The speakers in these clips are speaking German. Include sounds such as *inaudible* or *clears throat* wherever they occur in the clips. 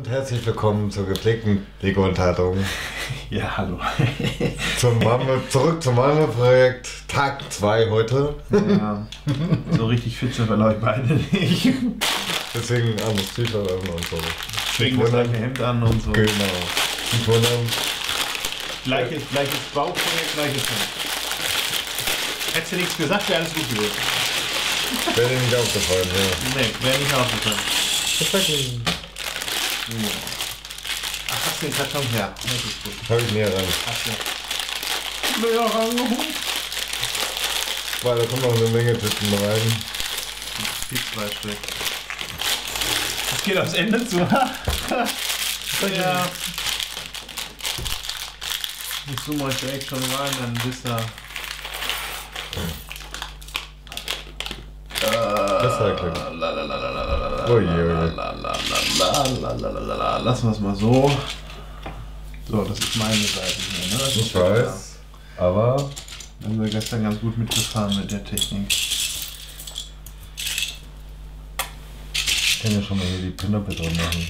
und herzlich willkommen zur gepflegten Deko-Unterhaltung. *laughs* Ja, hallo. Zum Malmö, zurück zum Malmö-Projekt, Tag 2 heute. Ja, so richtig fit sind wir glaube ich beide nicht. Deswegen anderes T-Shirt an und so. Kriegen das gleiche Hemd an und so. Genau. Nicht wundern. Gleiches, gleiches Bauprojekt, gleiches Hemd. Hättest du nichts gesagt, wäre alles gut gewesen. Wäre dir nicht aufgefallen, ja. Nee, wäre nicht aufgefallen. Perfekt. Ach, hast du den Karton her? Das ist gut. Habe ich näher ran. Hast du. Näher rangeholt. Weil da kommen noch eine Menge Titten rein. Die zwei Stück. Es geht aufs Ende zu. *laughs* ja. Ich zoome euch direkt schon rein, dann wisst ihr. Recycling. Oje, oje. Lassen wir es mal so. So, das ist meine Seite hier, ne? Das Ich weiß. Aber klar. Da sind wir gestern ganz gut mitgefahren mit der Technik. ich kann ja schon mal hier die Pinöpfe drin machen.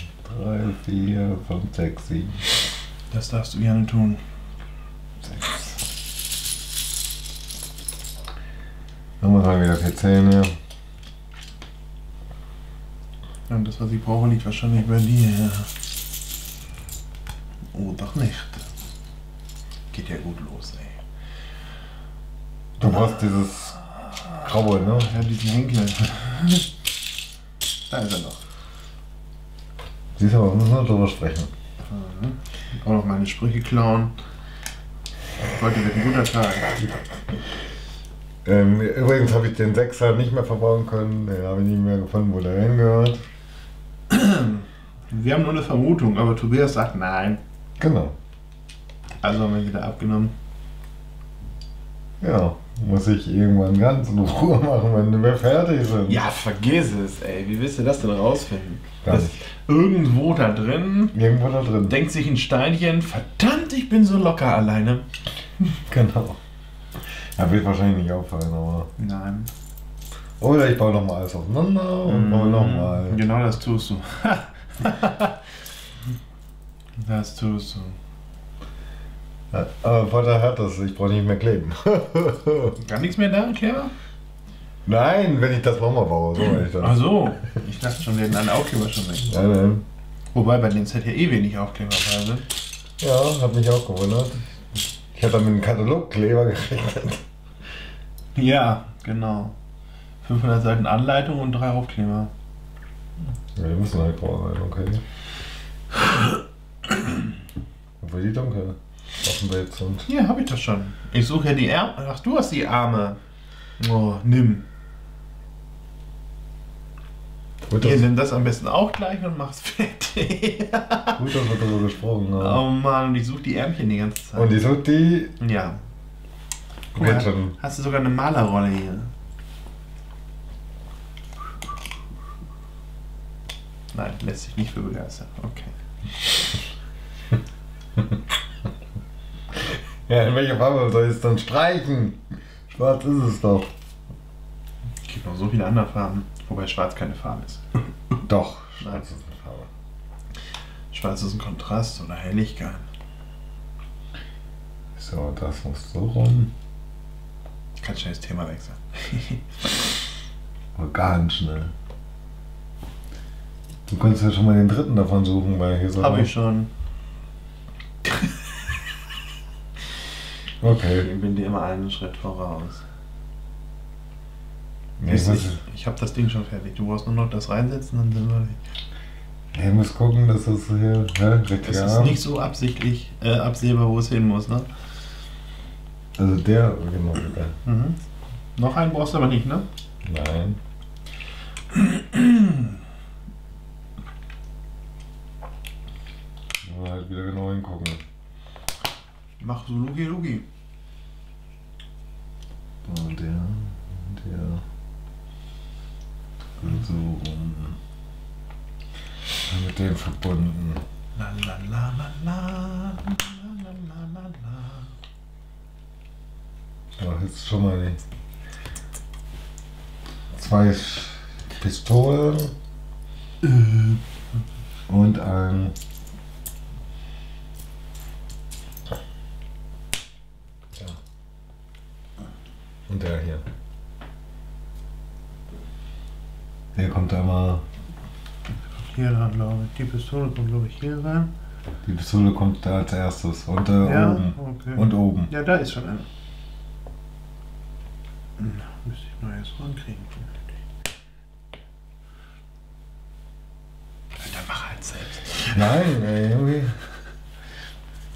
3, 4, 5, 6, 7, Das darfst du gerne tun. 6. Dann muss man wieder vier Zähne. Und das, was ich brauche, liegt wahrscheinlich bei dir. Oh, doch nicht. Geht ja gut los, ey. Du brauchst dieses Graue, ne? Ja, diesen Henkel. da ist er noch. Siehst du, aber wir müssen noch drüber sprechen. Mhm. Auch noch meine Sprüche klauen. Heute wird ein guter Tag. Ähm, übrigens habe ich den Sechser nicht mehr verbauen können. Den habe ich nicht mehr gefunden, wo der hingehört. *clears throat* Wir haben nur eine Vermutung, aber Tobias sagt nein. Genau. Also haben wir wieder abgenommen. Ja, muss ich irgendwann ganz in Ruhe machen, wenn wir fertig sind. Ja, vergiss es, ey. Wie willst du das denn rausfinden? Das irgendwo da drin Irgendwo da drin. denkt sich ein Steinchen, verdammt, ich bin so locker alleine. *laughs* Genau. Ja, wird wahrscheinlich nicht auffallen, aber. Nein. Oder ich baue nochmal alles aufeinander und baue nochmal. Genau das tust du. *laughs* das tust du. Ja, aber Vorteil hat das, ich brauche nicht mehr kleben. *laughs* Gar nichts mehr da, Kleber? Nein, wenn ich das nochmal baue, so ich Ach das. so. Ich dachte schon, wir hätten einen Aufkleber schon weg. Nein, nein. Wobei bei den Z ja eh wenig Aufkleber sind. Ja, hat mich auch gewundert. Ich hätte mit einem Kataloggkleber gerechnet. Ja, genau. 500 Seiten Anleitung und drei Aufkleber. Ja, die müssen halt grau sein, okay. Obwohl die dunkel dem Bild sind. Hier, habe ich das schon. Ich suche ja die Ärmel. Ach, du hast die Arme. Oh, nimm. Gut, Hier, nimm das am besten auch gleich und mach's *laughs* fertig. gut, dass wir darüber gesprochen haben. oh Mann, ich suche die Ärmchen die ganze Zeit. Und die so die ja. Guck schon. hast du sogar eine Malerrolle hier. Nein, lässt sich nicht für begeistern. Okay. Ja, in welcher Farbe soll ich es dann streichen? Schwarz ist es doch. Es gibt noch so viele andere Farben, wobei schwarz keine Farbe ist. Doch, Nein. schwarz ist eine Farbe. Schwarz ist ein Kontrast oder Helligkeit. So, das muss so rum. Kann schnell das Thema wechseln. *laughs* Aber ganz schnell. Du kannst ja schon mal den dritten davon suchen, weil hier so. Habe ich schon. *laughs* Okay. Ich bin dir immer einen Schritt voraus. Ja, ich, ich ich habe das Ding schon fertig. Du brauchst nur noch das reinsetzen, dann sind wir. ich muss gucken, dass das hier ne, Es ist nicht so absichtlich äh, absehbar, wo es hin muss, ne? Also der, genau, der. Mhm. Noch einen brauchst du aber nicht, ne? Nein. *clears throat* müssen wir halt wieder genau hingucken. Mach so Lugi Lugi. Und der, der Und so rum. Mit dem verbunden. La la la la la. Ja, jetzt schon mal die zwei Pistolen äh. und ein Kommt da. Hier ran, glaube ich. Die Pistole kommt, glaube ich, hier rein. Die Pistole kommt da als erstes. Und äh, Ja, oben. okay. Und oben. Ja, da ist schon einer. Hm, Müsste ich mal jetzt rankriegen. Dann mach halt selbst. Nein, ey, irgendwie.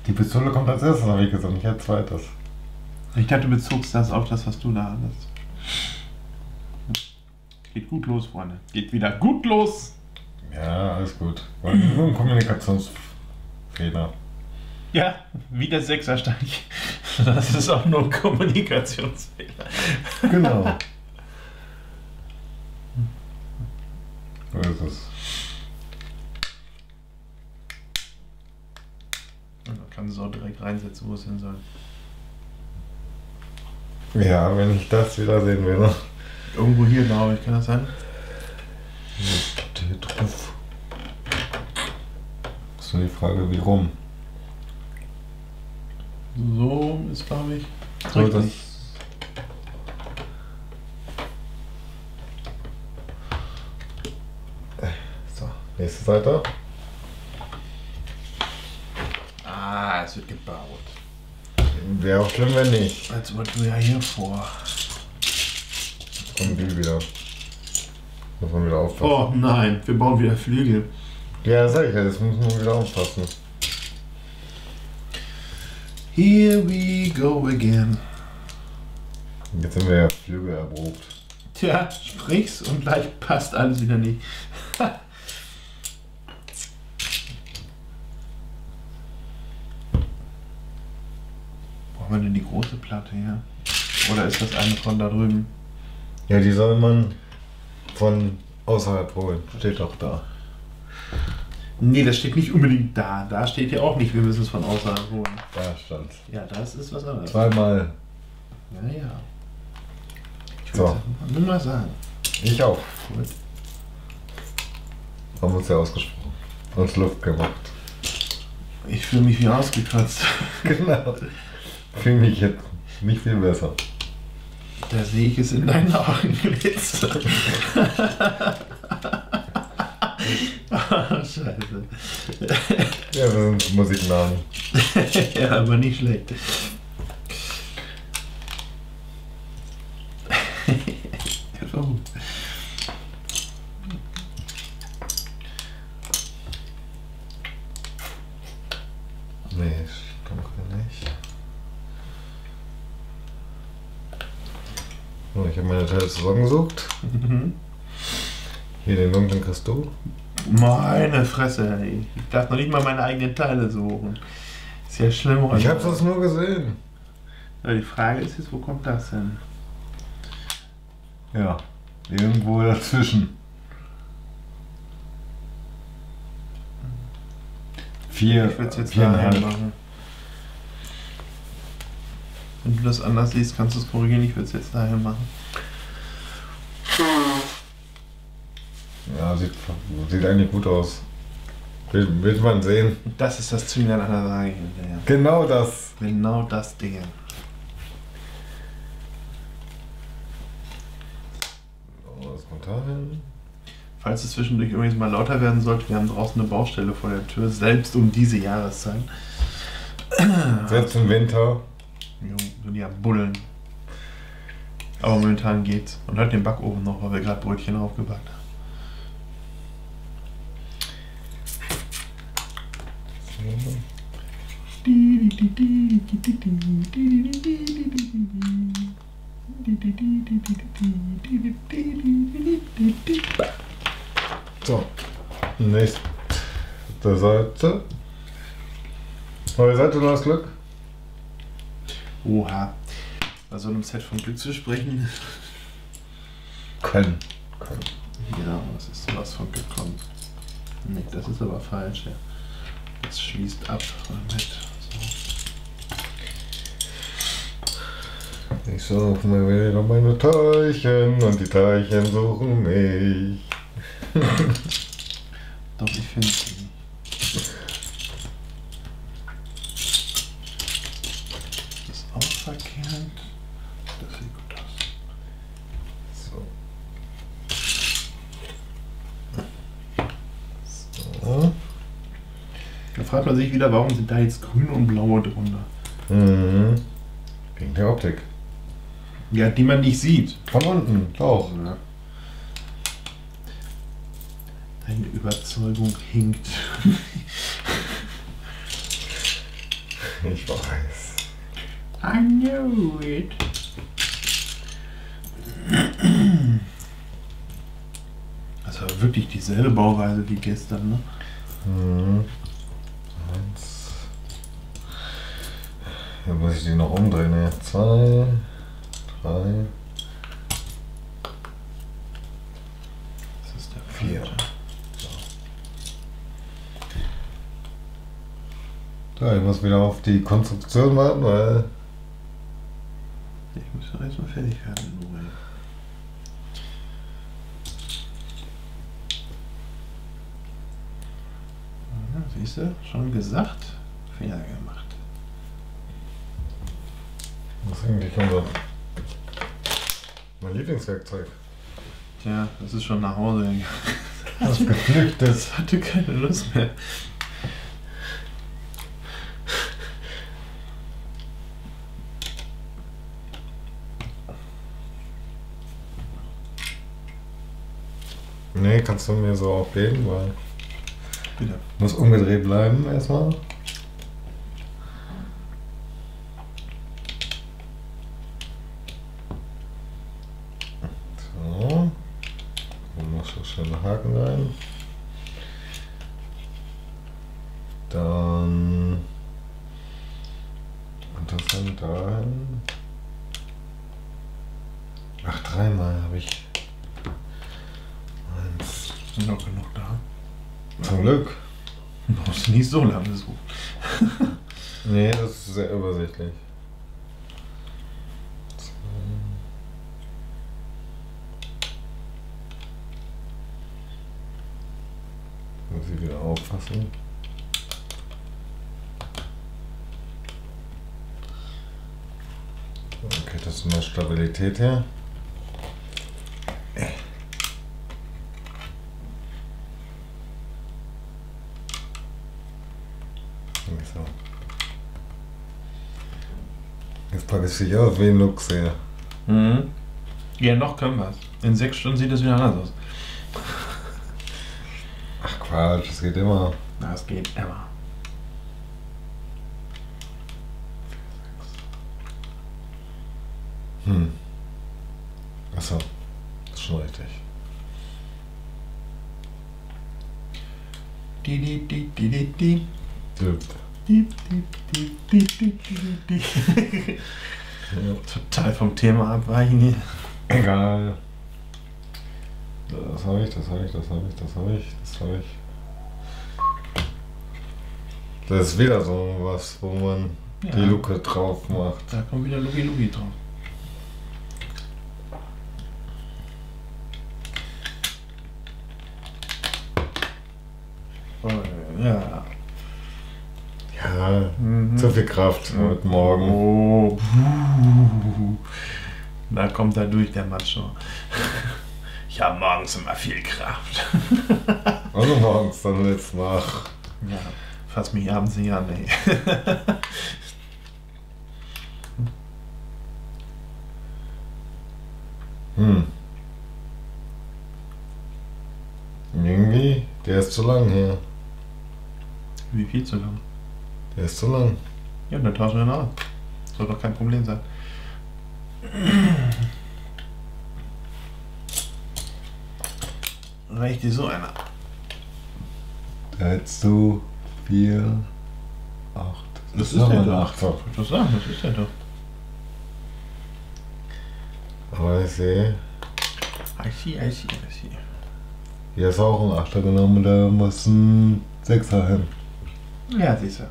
Die Pistole kommt als erstes, habe ich gesagt, nicht als zweites. Ich dachte, du bezogst das auf das, was du da hattest. Geht gut los, Freunde. Geht wieder gut los. Ja, alles gut. War nur ein Kommunikationsfehler. Ja, wie der Sechsersteig. *laughs* Das ist auch nur ein Kommunikationsfehler. Genau. *laughs* So ist es. Man kann es auch direkt reinsetzen, wo es hin soll. Ja, wenn ich das wieder sehen will. Irgendwo hier, glaube ich. Kann das sein? Hier drauf. Ist nur die Frage, wie rum. So ist, glaube ich. So, das, Richtig. so, nächste Seite. Ah, es wird gebaut. Wäre auch schlimm, wenn nicht. Als wollten wir ja hier vor. Kommen die wieder. Muss man wieder aufpassen. Oh nein, wir bauen wieder Flügel. Ja, sag ich ja, das muss man wieder aufpassen. Here we go again. Jetzt sind wir ja Flügel erprobt. Tja, sprich's und gleich passt alles wieder nicht. *laughs* Brauchen wir denn die große Platte hier? Oder ist das eine von da drüben? Ja, die soll man von außerhalb holen. Steht doch da. Nee, das steht nicht unbedingt da. Da steht ja auch nicht, wir müssen es von außerhalb holen. Da stand Ja, das ist was anderes. Zweimal. Ja, ja. Ich So. nur mal sagen. Ich auch. Gut. Haben uns ja ausgesprochen. Uns Luft gemacht. Ich fühle mich wie ausgekotzt. *laughs* Genau. Fühle mich jetzt nicht viel besser. Sehe ich es in deinen Augen glitzern. Ah, Scheiße. Ja, wir sind Musiknamen. *laughs* ja, aber nicht schlecht. Das war gut. Nee, dunkel nicht. So, ich habe meine Teile zusammengesucht. Mhm. Hier den dunklen kriegst du. Meine Fresse, ey. Ich darf noch nicht mal meine eigenen Teile suchen. Ist ja schlimm. Ich habe das nur gesehen. Aber die Frage ist jetzt, wo kommt das hin? Ja, irgendwo dazwischen. Vier, Ich würde es jetzt viereinhalb. machen. Wenn du das anders siehst, kannst du es korrigieren. Ich würde es jetzt daher machen. Ja, sieht, sieht eigentlich gut aus. Will, will man sehen. Das ist das Zünglein an der Waage. Genau das. Genau das Ding. Das kommt da hin. Falls es zwischendurch übrigens mal lauter werden sollte, wir haben draußen eine Baustelle vor der Tür, selbst um diese Jahreszeit. Selbst im Winter. Jo, sind ja Bullen. Aber momentan geht's. Und hört den Backofen noch, weil wir gerade Brötchen aufgebackt haben. So, nächste Seite. Neue Seite, neues Glück. Oha. Bei so einem Set von Glück zu sprechen. Können. Können. Ja, was ist sowas von Glück kommt? Nee, das ist aber falsch. Ja. Das schließt ab mit. So. Ich suche mir wieder meine Teilchen und die Teilchen suchen mich. *laughs* Doch, ich finde sie. Fragt man sich wieder, warum sind da jetzt grüne und blaue drunter? Mhm. Wegen der Optik. Ja, die man nicht sieht. Von unten, auch. Ja. Deine Überzeugung hinkt. *laughs* Ich weiß. I knew it. Das war wirklich dieselbe Bauweise wie gestern, ne? Mhm. Eins. Muss ich die noch umdrehen. Ne? Zwei, drei, Das ist der Vier. So, ich muss wieder auf die Konstruktion warten, weil Ich muss doch erstmal fertig werden. Ja, Siehst du, schon gesagt, Fehler gemacht. das ist eigentlich unser mein Lieblingswerkzeug. Tja, das ist schon nach Hause gegangen. *laughs* Das geflüchtet. Das hatte keine Lust mehr. Nee, kannst du mir so auch geben, weil Bitte. muss umgedreht bleiben erstmal. So. Dann machst du schön einen Haken rein. Dann und das dann dahin. Ach, dreimal habe ich. Eins. Sind noch genug da. Zum Glück. Du brauchst nicht so lange suchen. Nee, das ist Zwei. Muss ich wieder aufpassen. Okay, das ist mal Stabilität her. So. Jetzt packe ich dich aus wie ein Lux her. Mhm. Ja, noch können wir es. In sechs Stunden sieht es wieder anders aus. Ach Quatsch, das geht immer. Das geht immer. Hm. Achso, das ist schon richtig. Die, die, die, die, die, die. Stimmt. Die, die, die, die, die, die, die. Ja. Total vom Thema abweichen hier. Egal. Das habe ich, das habe ich, das habe ich, das habe ich, das habe ich. Das ist wieder so was, wo man die Ja. Luke drauf macht. Da kommt wieder Lugi Lugi drauf. Oh, ja. Ja, Mhm. zu viel Kraft heute Morgen. Oh. Da kommt er durch, der Macho. Ich habe morgens immer viel Kraft. *laughs* Also morgens dann jetzt nach. Ja, fass mich abends nicht an, ey. *laughs* Hm. Irgendwie, der ist zu lang hier. Wie viel zu lang? Der ist zu lang. Ja, dann tauschen wir ihn aus. Soll doch kein Problem sein. Reicht dir so einer? Da hättest du vier, acht. Das ist noch der doch. acht. Ich würde sagen, das ist ja doch. Aber ich sehe, I see, I see, I see. hier ist auch ein Achter genommen, da muss ein Sechser hin. Ja, siehst du.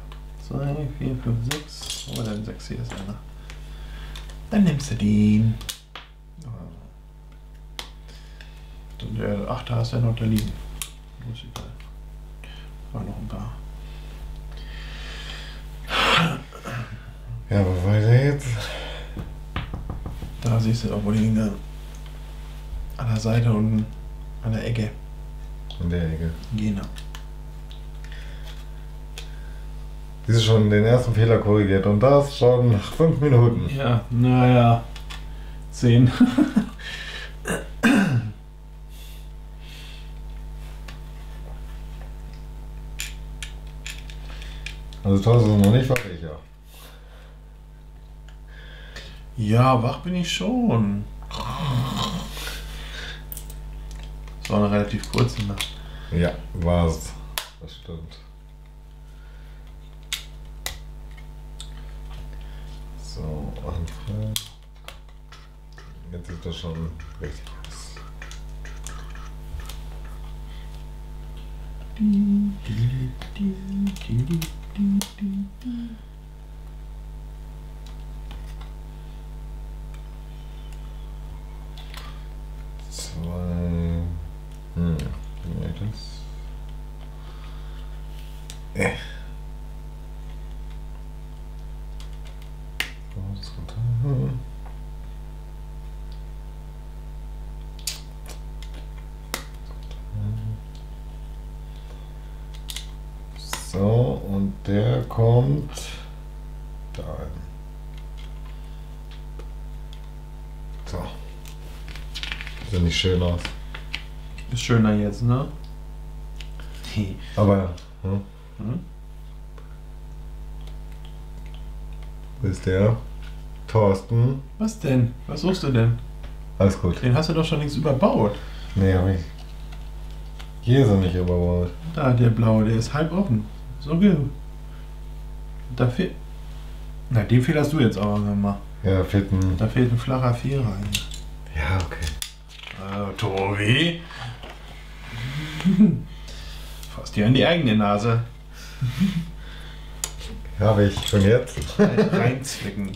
2, 4, 5, 6. Oh, dann 6 hier ist einer. Dann nimmst du den. Der 8 hast du ja noch da liegen. Ist egal. War noch ein paar. Ja, wo war der jetzt? Da siehst du auch, wo die liegen. An der Seite und an der Ecke. In der Ecke. Genau. Sie ist schon den ersten Fehler korrigiert und das schon nach fünf Minuten. Ja, naja. Zehn. Also Thorsten ist noch nicht wach, ich ja. Ja, wach bin ich schon. Das war eine relativ kurze Nacht. Ja, war's. Das stimmt. So, Anfrage. Jetzt sieht das schon richtig aus. Zwei. Hm, wie geht das? Äh. Raus, runter. So, und der kommt da rein. So. Sieht nicht schön aus. Ist schöner jetzt, ne? Aber, hm, Hm? wo ist der? Thorsten. Was denn? Was suchst du denn? Alles gut. Den hast du doch schon längst überbaut. Nee, hab ich. Hier ist er nicht überbaut. Da, der blaue, der ist halb offen. So gut. Da fehlt. Na, den Fehler hast du jetzt auch gemacht. Ja, fehlt ein. Da fehlt ein flacher Vierer. Ja, okay. Tobi. *laughs* Fass dir an die eigene Nase. Hab ich schon jetzt. *laughs* Reinzwicken.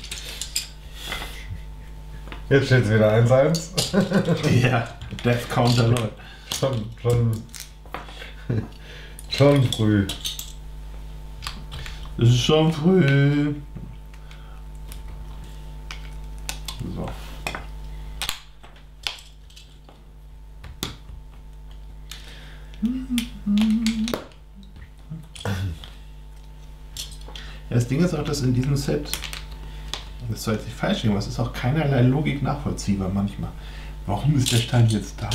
Jetzt steht es wieder 1-1. *laughs* ja, Death Counter läuft. schon, schon. Schon früh. Es ist schon früh. So. Ja, das Ding ist auch, dass in diesem Set, das soll jetzt nicht falsch gehen, aber es ist auch keinerlei Logik nachvollziehbar manchmal. Warum ist der Stein jetzt da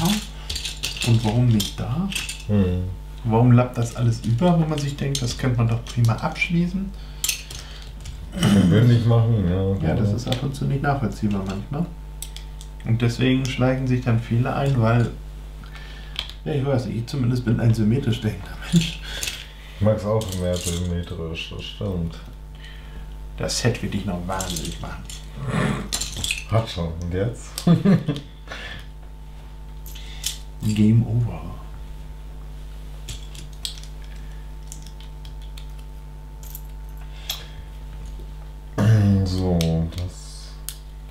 und warum nicht da? Hm. Warum lappt das alles über, wo man sich denkt, das könnte man doch prima abschließen? Gewöhnlich machen, ja. Ja, das ist ab und zu nicht nachvollziehbar manchmal. Und deswegen schleichen sich dann viele ein, weil, ja, ich weiß nicht, ich zumindest bin ein symmetrisch denkender Mensch. Ich mag es auch mehr symmetrisch, das stimmt. Das Set wird dich noch wahnsinnig machen. Hat schon. Und jetzt? *laughs* Game over. So, das.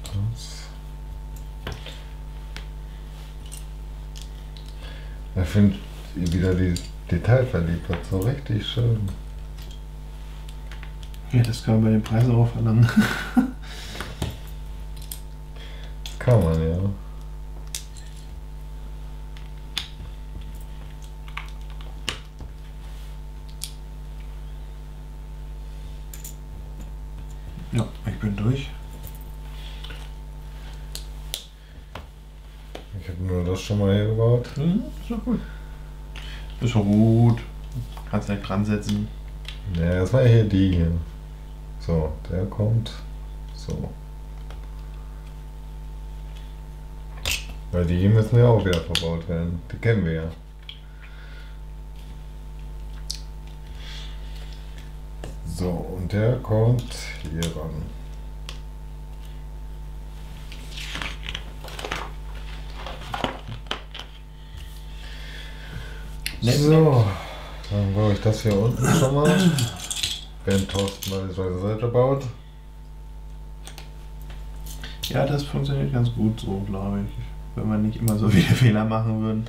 Das. Ich finde wieder die Detailverliebtheit so richtig schön. Ja, das kann man bei den Preisen auch verlangen. Kann man ja. Ja, ich bin durch. Ich habe nur das schon mal hier gebaut. Hm, ist doch gut. Ist doch gut. Kannst gleich dran setzen. Ja, erstmal hier die hier. So, der kommt. So. Weil die müssen ja auch wieder verbaut werden. Die kennen wir ja. So, und der kommt hier ran. So, dann baue ich das hier unten schon mal. Wenn Thorsten mal zweite Seite baut. Ja, das funktioniert ganz gut so, glaube ich. Wenn wir nicht immer so viele *laughs* Fehler machen würden.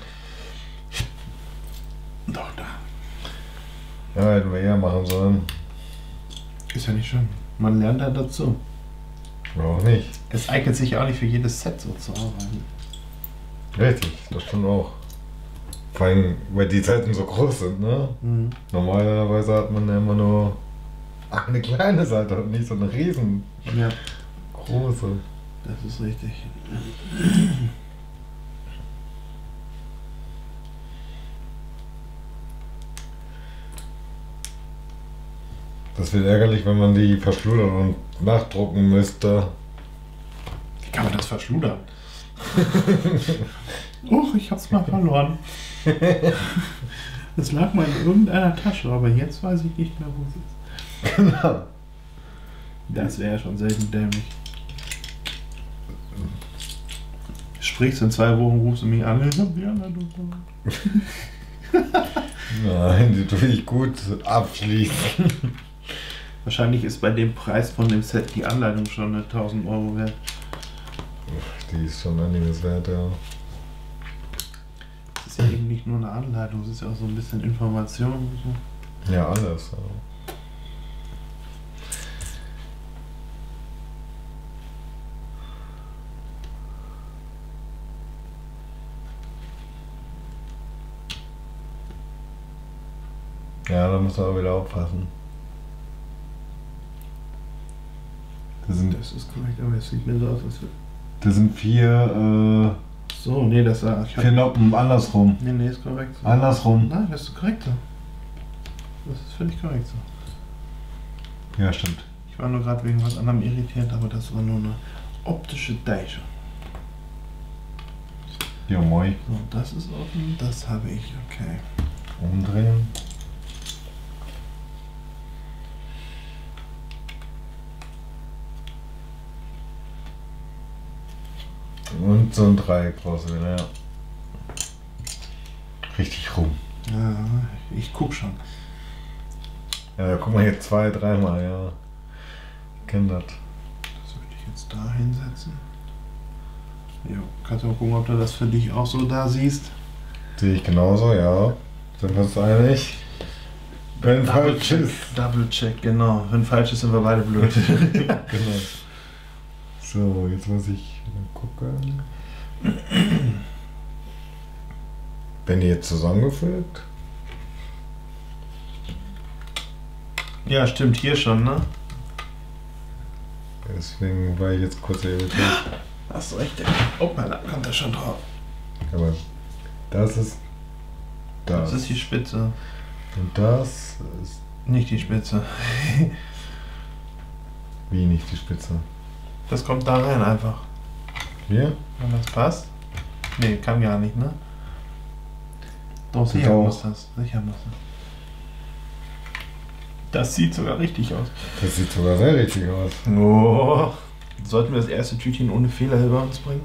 Doch, da. Ja, hätten wir eher machen sollen. Ist ja nicht schlimm. Man lernt ja dazu. Auch nicht. Es eignet sich ja auch nicht für jedes Set so zu arbeiten. Richtig, das stimmt auch. Vor allem, weil die Zeiten so groß sind, ne? Mhm. Normalerweise hat man ja immer nur eine kleine Seite und nicht so eine riesen Ja, große. das ist richtig. Das wird ärgerlich, wenn man die verschludern und nachdrucken müsste. Wie kann man das verschludern? oh, ich hab's mal verloren. *laughs* Es lag mal in irgendeiner Tasche, aber jetzt weiß ich nicht mehr, wo es ist. Genau. Das wäre schon selten dämlich. Sprichst in zwei Wochen, rufst du mich an, ich hab die verloren. *laughs* Nein, die tue ich gut abschließen. Wahrscheinlich ist bei dem Preis von dem Set die Anleitung schon eine 1000 Euro wert. Die ist schon einiges wert, ja. Es ist ja eben nicht nur eine Anleitung, es ist ja auch so ein bisschen Information und so. Ja, alles. Ja. Ja, da muss man auch wieder aufpassen. Das sind, Das ist korrekt, aber es sieht mir so aus, als würde. das sind vier, So, nee, das war. äh, Ich vier Noppen andersrum. nee, nee, ist korrekt. So. Andersrum. Nein, das ist korrekt so. Das ist völlig korrekt so. Ja, stimmt. Ich war nur gerade wegen was anderem irritiert, aber das war nur eine optische Deiche. Ja, moi. So, das ist offen, das habe ich, okay. Umdrehen. Und so ein Dreieck brauchst du wieder, ja. Richtig rum. Ja, ich guck schon. Ja, guck mal hier zwei, dreimal, ja. Ich kenn das. Das würde ich jetzt da hinsetzen. Jo, kannst du mal gucken, ob du das für dich auch so da siehst. Sehe ich genauso, ja. Sind wir uns einig? Wenn falsch ist. Double check, genau. Wenn falsch ist, sind wir beide blöd. *laughs* Genau. So, jetzt muss ich gucken. Wenn die jetzt zusammengefügt? ja, stimmt, hier schon, ne? Deswegen war ich jetzt kurz irritiert. Hast du recht, ja. Oh, da kommt er schon drauf. Aber das ist das. Das ist die Spitze, Und das ist nicht die Spitze. *laughs* wie nicht die Spitze. Das kommt da rein einfach. Hier? Wenn das passt. Nee, kann gar nicht, ne? Doch, sicher auch. muss das. Sicher muss das. Das sieht sogar richtig aus. Das sieht sogar sehr richtig aus. Oh. Sollten wir das erste Tütchen ohne Fehler über uns bringen?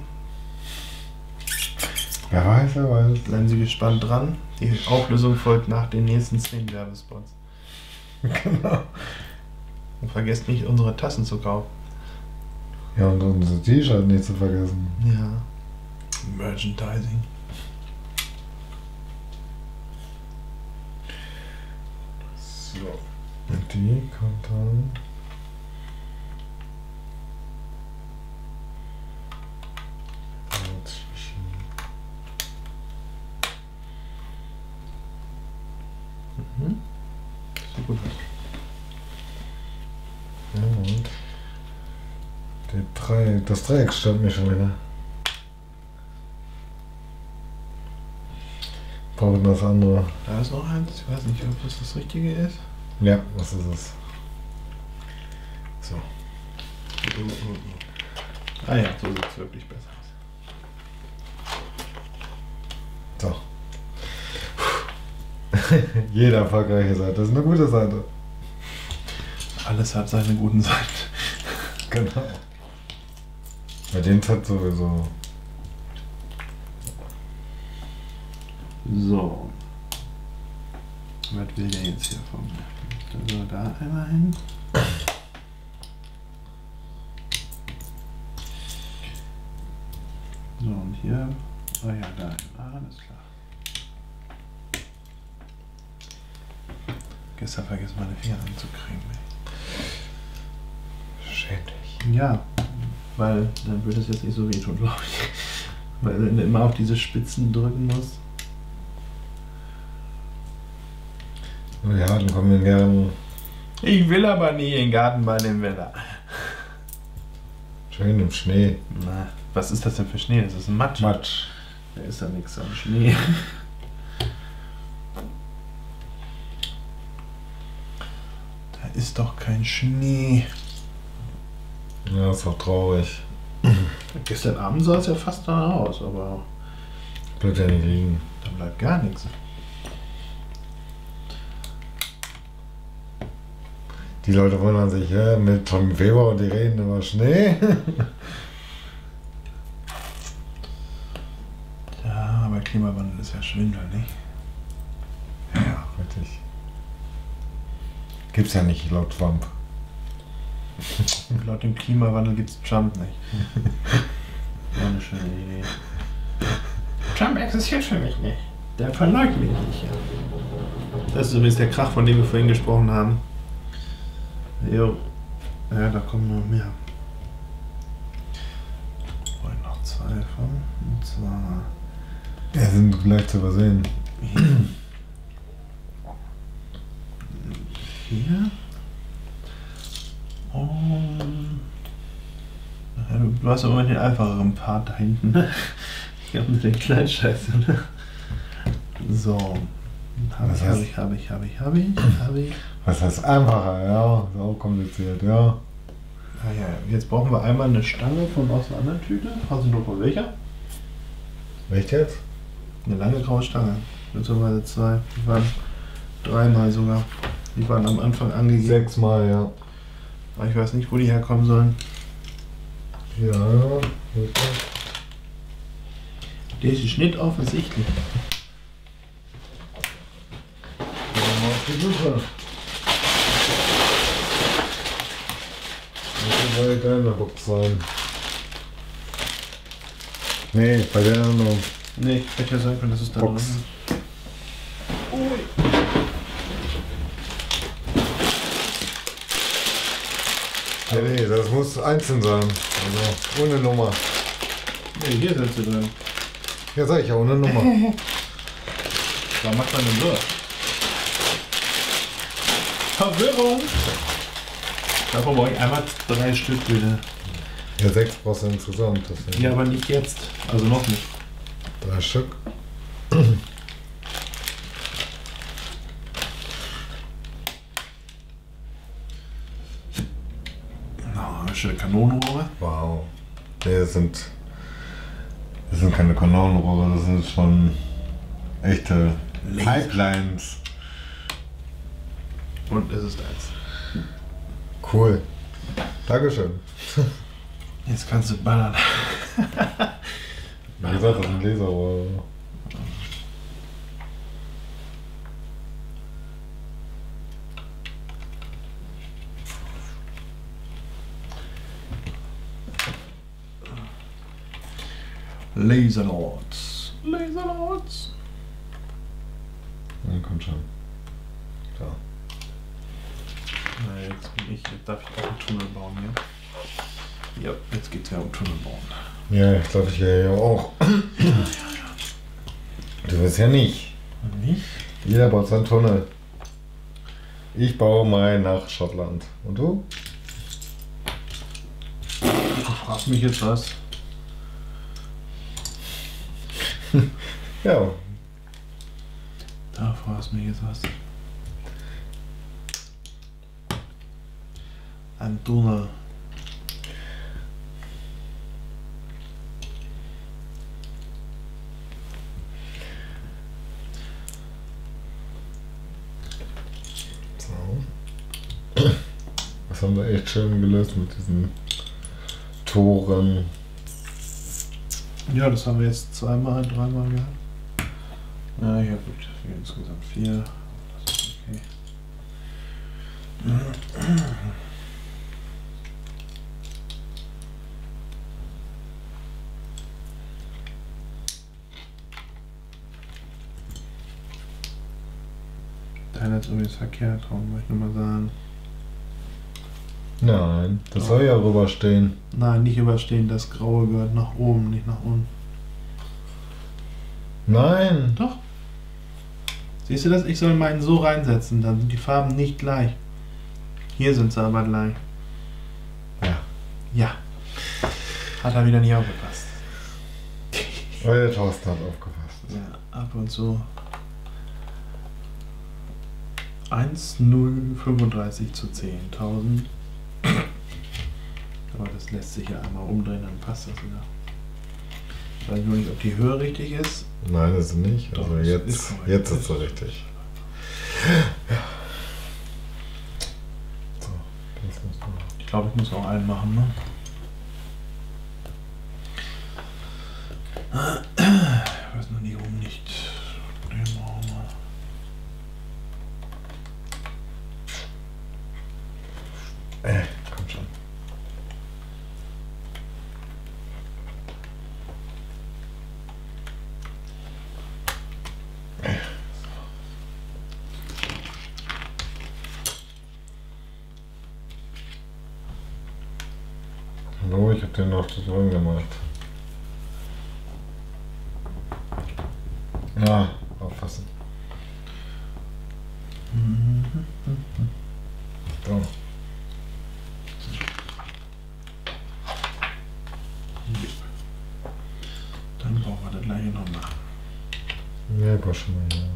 Wer weiß, wer weiß. Bleiben Sie gespannt dran. Die Auflösung folgt nach den nächsten 10 Werbespots. *laughs* genau. Und vergesst nicht, unsere Tassen zu kaufen. Ja, und unser T-Shirt nicht zu vergessen. Ja. Merchandising. So. Und die kommt dann. Mhm. Sieht gut aus. Ja, und. Dreieck, das Dreieck stört mich schon wieder. Brauchen das andere. Da ist noch eins. Ich weiß nicht, ob das das Richtige ist. Ja, was ist es? So. Ah ja, so sieht es wirklich besser aus. So. *laughs* Jede erfolgreiche Seite ist eine gute Seite. Alles hat seine guten Seiten. Genau. Bei dem Set sowieso. So. Was will der jetzt hier von mir? Da soll da einmal hin. So, und hier. Oh ja, da. Ah, alles klar. Gestern vergessen, meine Finger anzukriegen. Schäm dich. Ja, weil dann würde es jetzt nicht so wehtun, glaube ich. Weil du immer auf diese Spitzen drücken musst. Ja, dann kommen wir gern Ich will aber nie in den Garten bei dem Wetter. Schön im Schnee. Na, was ist das denn für Schnee? Das ist ein Matsch. Matsch. Da ist ja nichts am Schnee. *laughs* Da ist doch kein Schnee. Ja, ist auch traurig. Gestern Abend sah es ja fast danach aus, aber Bleibt ja nicht liegen. da bleibt gar nichts. Die Leute wundern sich, ja, mit Tom Weber und die reden über Schnee. *laughs* Ja, aber Klimawandel ist ja Schwindel, nicht? Ja, richtig. Gibt's ja nicht laut Trump. Und laut dem Klimawandel gibt es Trump nicht. *laughs* War eine schöne Idee. Trump existiert für mich nicht. Der verleugnet mich nicht. Das ist übrigens der Krach, von dem wir vorhin gesprochen haben. Jo. Ja, da kommen noch mehr. Wollen noch zwei von. Und zwar Ja, sind gleich zu übersehen. *clears throat* hier. Und. Ja, du, du hast aber immer den einfacheren Part da hinten. *laughs* Ich habe mit den kleinen Scheiße. Ne? So. Habe Was ich, habe ich, habe ich, habe ich, habe ich, habe ich. Was heißt einfacher? Ja, ist auch kompliziert, ja. Ah ja, jetzt brauchen wir einmal eine Stange von aus einer anderen Tüte. Hast du noch von welcher? Echt jetzt? Eine lange graue Stange. Beziehungsweise zwei. Die waren dreimal sogar. Die waren am Anfang angegeben. Sechsmal, ja. Aber ich weiß nicht, wo die herkommen sollen. Ja, Der ist Schnitt offensichtlich. mal auf die Suche. Das soll deine Box sein. Nee, bei der anderen. Nee, hätte ja sein können, dass es da Box. Ui. Nee, nee, das muss einzeln sein. Also ohne Nummer. Nee, hier sind sie drin. Ja, sag ich ja, ohne Nummer. *laughs* Was macht man denn so? Verwirrung! Davon brauche ich einmal drei Stück bitte. Ja, sechs brauchst du insgesamt. Deswegen. Ja, aber nicht jetzt. Also noch nicht. Drei Stück. Schöne Kanonenrohre. Wow. Nee, das sind. Das sind keine Kanonenrohre, das sind schon echte. Pipelines. Und es ist eins. Cool. Dankeschön. Jetzt kannst du ballern. Wie gesagt, das sind Laserrohre. Laserlords. Laserlords. Ja, kommt schon. So. Na, jetzt bin ich. Jetzt darf ich auch einen Tunnel bauen hier. Ja, jetzt geht's ja um Tunnel bauen. Ja, ich glaube, ich ja auch. Du willst ja nicht. Nicht? Jeder baut seinen Tunnel. Ich baue meinen nach Schottland. Und du? Du fragst mich jetzt was. Ja. Da fragst mich jetzt was. Ein Tunnel. So. Das haben wir echt schön gelöst mit diesen Toren. Ja, das haben wir jetzt zweimal, dreimal gehabt. Ja, ja gut, wir insgesamt vier. Das ist okay. Deiner ist übrigens verkehrt, darum möchte ich nur mal sagen. Nein, das soll ja rüberstehen. Nein, nicht überstehen, das Graue gehört nach oben, nicht nach unten. Nein. Doch. Siehst du das? Ich soll meinen so reinsetzen, dann sind die Farben nicht gleich. Hier sind sie aber gleich. Ja. Ja. Hat er wieder nicht aufgepasst. Euer Thorsten hat aufgepasst. Ja, ab und zu. 1,035 zu 10.000. Aber das lässt sich ja einmal umdrehen, dann passt das wieder. Ich weiß nur nicht, ob die Höhe richtig ist. Nein, ist sie nicht. Doch, Also jetzt, ist jetzt ist sie richtig. So, das muss man. Ich glaube, ich muss auch einen machen, ne? Ich weiß nur nicht, warum nicht. Den brauchen wir. Äh, komm schon. Hallo, drin gemacht. Ja, aufpassen. So. Dann brauchen wir das gleiche nochmal. Ja, komm schon mal her.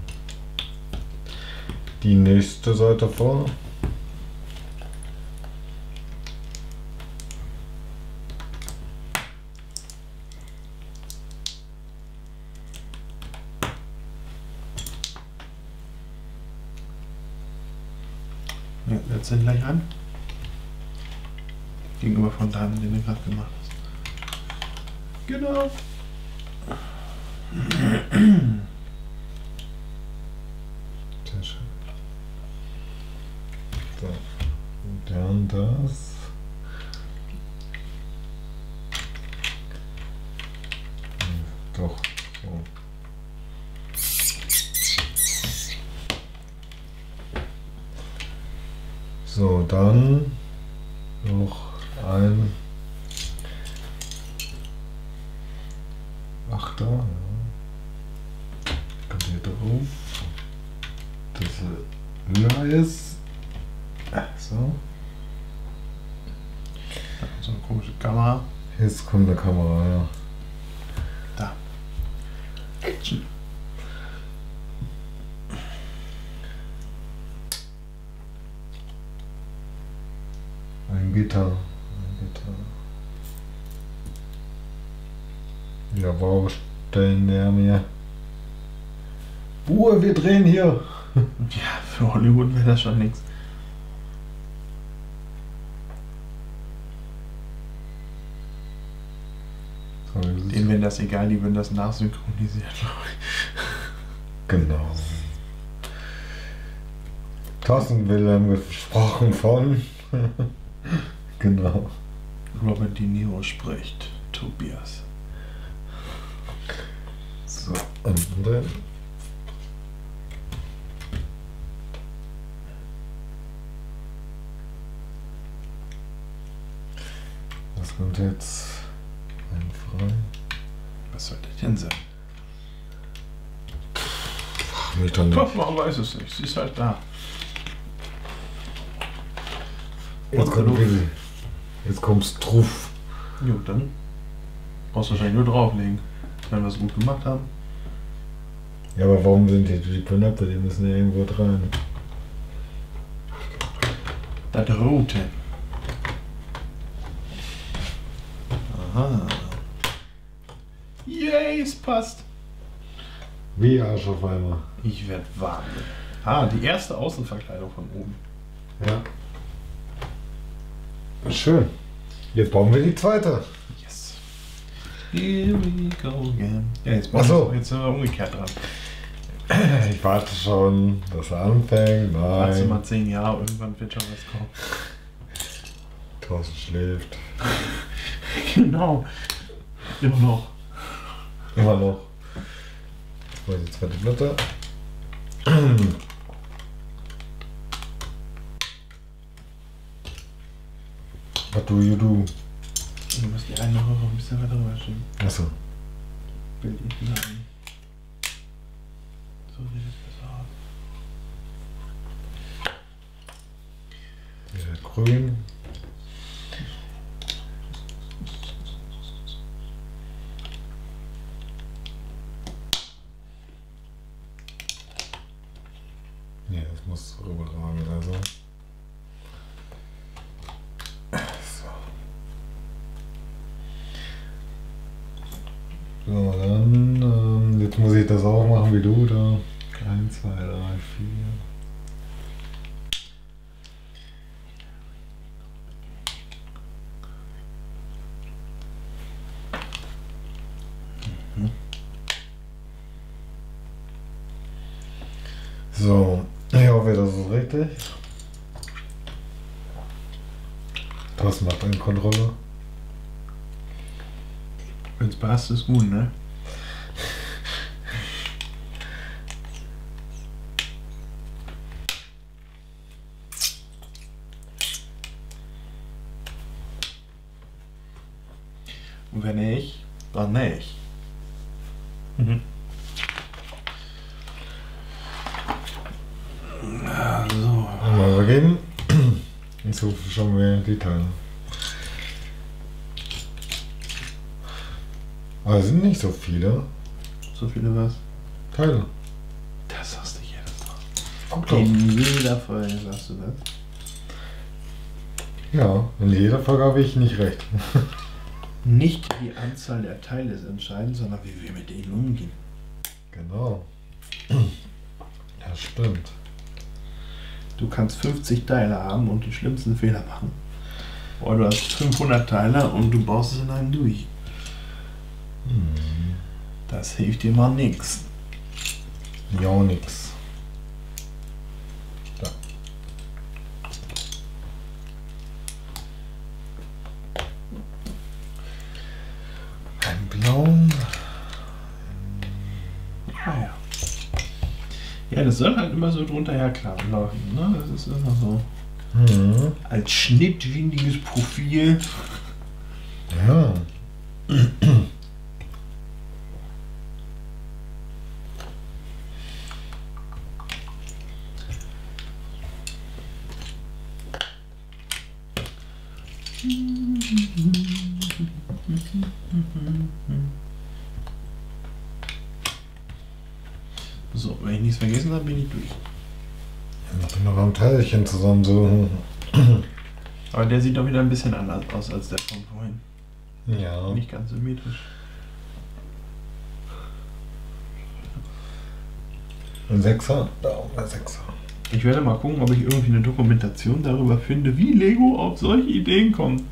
Die nächste Seite vor. Ja, setz den gleich an. Gegenüber von deinem, den du gerade gemacht hast. Genau. Sehr schön. So. Und dann das. Hm, Doch, so. So, dann noch ein Achter. Ja. Kommt hier drauf dass er höher ist. So, So eine komische Kamera. jetzt kommt eine Kamera, ja. Da. Action. Ein Gitter. Ein Gitter. Ja, Baustellen näher mir. Ruhe, wir drehen hier. Ja, für Hollywood wäre das schon nichts. Denen wäre das egal, die würden das nachsynchronisieren, glaube ich. Genau. Thorsten Wilhelm gesprochen von. *laughs* genau. Robert De Niro spricht Tobias. So, und dann. Kommt jetzt? Ein frei. Was soll das denn sein? Ach, mich doch nicht. Doch, man weiß es nicht. Sie ist halt da. Jetzt kommt Willi. Jetzt kommt's drauf. Jo, dann brauchst du wahrscheinlich nur drauflegen. Wenn wir es gut gemacht haben. Ja, aber warum sind die, die Knöpfe? Die müssen ja irgendwo dran. Das Rote. Aha. Yay, es passt. Wie Arsch auf einmal. Ich werd warm. Ah, die erste Außenverkleidung von oben. Ja. Schön. Jetzt bauen wir die zweite. Yes. Here we go again. Ja, jetzt, Ach so. jetzt sind wir umgekehrt dran. Ich warte schon, dass er anfängt. Warte Nein. mal zehn Jahre, irgendwann wird schon was kommen. Thorsten schläft. *laughs* Genau. Immer noch. Immer noch. Jetzt mal die zweite Blätter. What do you do? Du musst die eine noch ein bisschen weiter rüber schieben. Achso. Bild ich wieder ein. So sieht es besser aus. Ja, grün. Ja, das muss rüberragen, also. So. So, dann, ähm, jetzt muss ich das auch machen wie du da. 1, 2, 3, 4. So, ich hoffe, das ist richtig. Was macht ein Controller? Wenn's passt, ist gut, ne? Und wenn nicht, dann nicht. Mhm. Also, Mal übergeben. Jetzt rufen schon wir die Teile. Aber es sind nicht so viele so viele was? Teile. Das sagst du jedes Mal. Guck doch. In jeder Folge sagst du das. Ja, in jeder Folge habe ich nicht recht. *laughs* Nicht die Anzahl der Teile ist entscheidend, sondern wie wir mit ihnen umgehen. Genau. Ja, stimmt. Du kannst 50 Teile haben und die schlimmsten Fehler machen. Oder du hast 500 Teile und du baust es in einem durch. Das hilft dir mal nix. Ja, nix. Da. Ein blauen. Ja, ja. Ja, das soll halt immer so drunter herklappen laufen. Ne? Das ist immer so. Hm. Als schnittwindiges Profil. Ja. So, wenn ich nichts vergessen habe, bin ich durch. Ich bin noch am Teilchen zusammensuchen. *clears throat* Aber der sieht doch wieder ein bisschen anders aus als der von vorhin. Ja. Nicht ganz symmetrisch. Ein Sechser? Da auch ein Sechser. Ich werde mal gucken, ob ich irgendwie eine Dokumentation darüber finde, wie Lego auf solche Ideen kommt.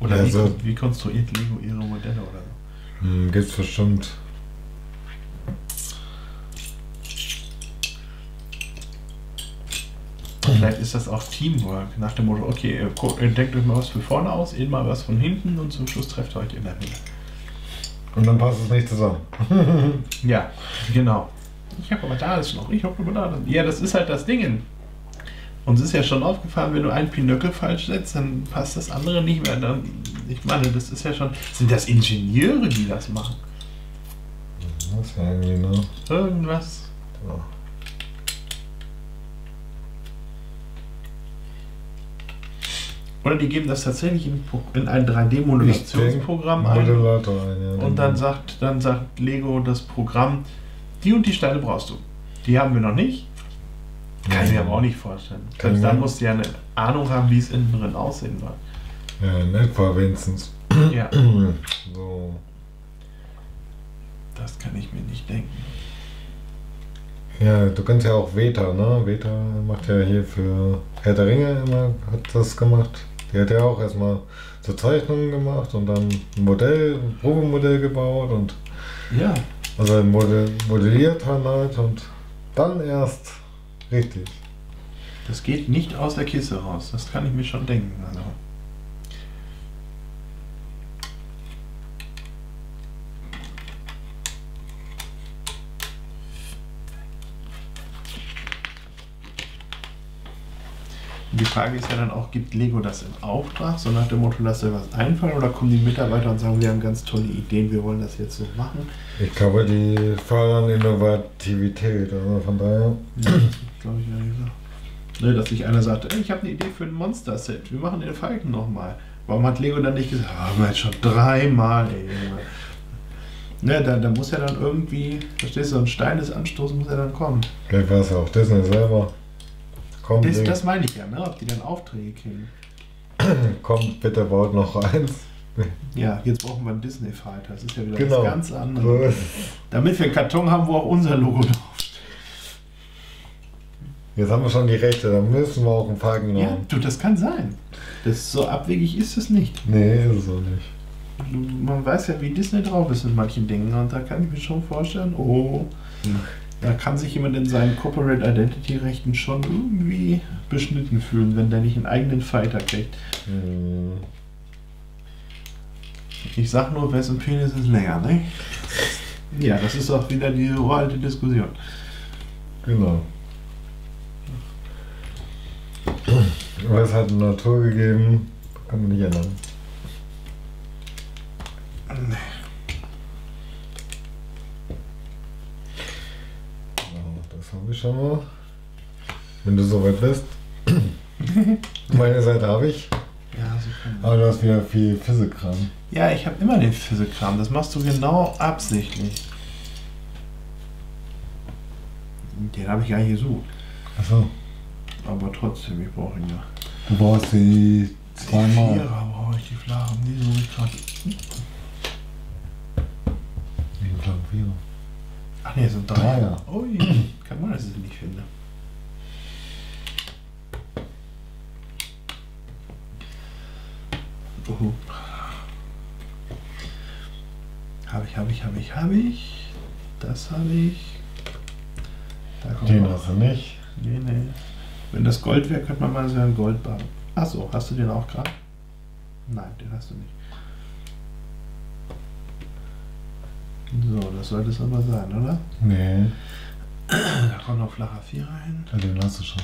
Oder Ja, wie, so- wie konstruiert Lego ihre Modelle oder so. Hm, gibt's bestimmt. Vielleicht ist das auch Teamwork, nach dem Motto, okay, ihr gu- ihr denkt euch mal was für vorne aus, ihr mal was von hinten und zum Schluss trefft ihr euch in der Mitte. Und dann passt es nicht zusammen. *laughs* Ja, genau. Ich habe aber da ist noch, ich habe aber da. Ja, das ist halt das Ding. Uns ist ja schon aufgefallen, wenn du einen Pinöckel falsch setzt, dann passt das andere nicht mehr. Dann, ich meine, das ist ja schon. Sind das Ingenieure, die das machen? Das ist ja irgendwie, ne? Irgendwas. Ja. Oder die geben das tatsächlich in, in ein 3D-Modulationsprogramm Ich denk, ein. Modulator ein, ja. Und dann sagt, dann sagt Lego das Programm, die und die Steine brauchst du. Die haben wir noch nicht. Kann ich mir aber auch nicht vorstellen. Kann Selbst ich dann musst du ja eine Ahnung haben, wie es innen drin aussehen soll. Ja, in etwa wenigstens. Ja, *clears throat* So. das kann ich mir nicht denken. Ja, du kannst ja auch Veta, ne? Veta macht ja hier für Herr der Ringe immer, hat das gemacht. Die hat ja auch erstmal so Zeichnungen gemacht und dann ein Modell, ein Probemodell gebaut und Ja, also Modell, modelliert dann halt und dann erst richtig. das geht nicht aus der Kiste raus. Das kann ich mir schon denken. Also. Die Frage ist ja dann auch, gibt Lego das im Auftrag, so nach dem Motto, lass dir was einfallen, oder kommen die Mitarbeiter und sagen, wir haben ganz tolle Ideen, wir wollen das jetzt so machen? Ich glaube, die fördern Innovativität, also von daher. Ja, das glaube ich ehrlich gesagt. Ne, dass sich einer sagt, ey, ich habe eine Idee für ein Monster-Set, wir machen den Falken nochmal. Warum hat Lego dann nicht gesagt, haben wir jetzt schon dreimal, ey. Ne, da, da muss ja dann irgendwie, verstehst du, ein Stein des Anstoßes muss ja dann kommen. Vielleicht war es ja auch Disney selber. Kommt, Das, das meine ich ja, ne? ob die dann Aufträge kriegen. *clears throat* kommt, bitte baut noch eins. Ja, jetzt brauchen wir einen Disney-Fighter. Das ist ja wieder Genau. was ganz anderes. *laughs* Damit wir einen Karton haben, wo auch unser Logo drauf Jetzt haben wir schon die Rechte, dann müssen wir auch einen Falken Ja, haben. du, das kann sein. Das so abwegig ist es nicht. Nee, ist es auch nicht. Man weiß ja, wie Disney drauf ist in manchen Dingen. Und da kann ich mir schon vorstellen, oh, da kann sich jemand in seinen Corporate Identity Rechten schon irgendwie beschnitten fühlen, wenn der nicht einen eigenen Fighter kriegt. Hm. Ich sag nur, wessen Penis ist länger, ne? Ja, das ist auch wieder die uralte Diskussion. Genau. Aber es hat eine Natur gegeben, kann man nicht ändern. So, wir schon mal. Wenn du soweit bist. *clears throat* Meine Seite habe ich. Ja, kann Aber du hast wieder viel Physikkram. Ja, ich habe immer den Physikkram. Das machst du genau absichtlich. Den habe ich gar nicht gesucht. Achso. Aber trotzdem, ich brauche ihn ja. Du brauchst die Die zweimal. Vierer brauche ich, die flachen. Die suche ich gerade. Wie viel Vierer? Ach nee, es sind drei. Dreier. Ui, kein Wunder, dass ich sie nicht finde. Uhu. Habe ich, habe ich, habe ich, habe ich. Das habe ich. Da kommt Den hast du nicht. Nee, nee. Wenn das Gold wäre, könnte man mal so einen Goldbar. Achso, hast du den auch gerade? Nein, den hast du nicht. So, das sollte es aber sein, oder? Nee, Da kommt noch flacher 4 rein. ja, den hast du schon.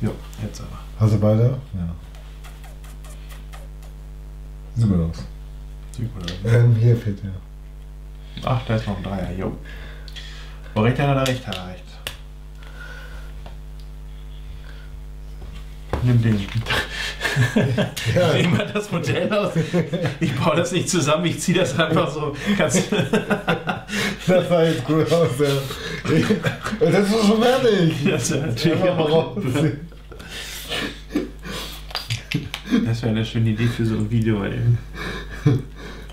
Jo, jetzt aber. Hast du beide? Ja. Aus, ne? Ähm, hier fehlt ja. Ach, da ist noch ein Dreier, jo. Wo recht hat er recht hat. Nimm den. *laughs* Ja. Wir das Modell aus. Ich baue das nicht zusammen, ich ziehe das einfach so. Kannst *laughs* Das sah jetzt gut aus, ja. Das ist schon fertig. *laughs* Das wäre natürlich auch-. Das wäre eine schöne Idee für so ein Video, ey.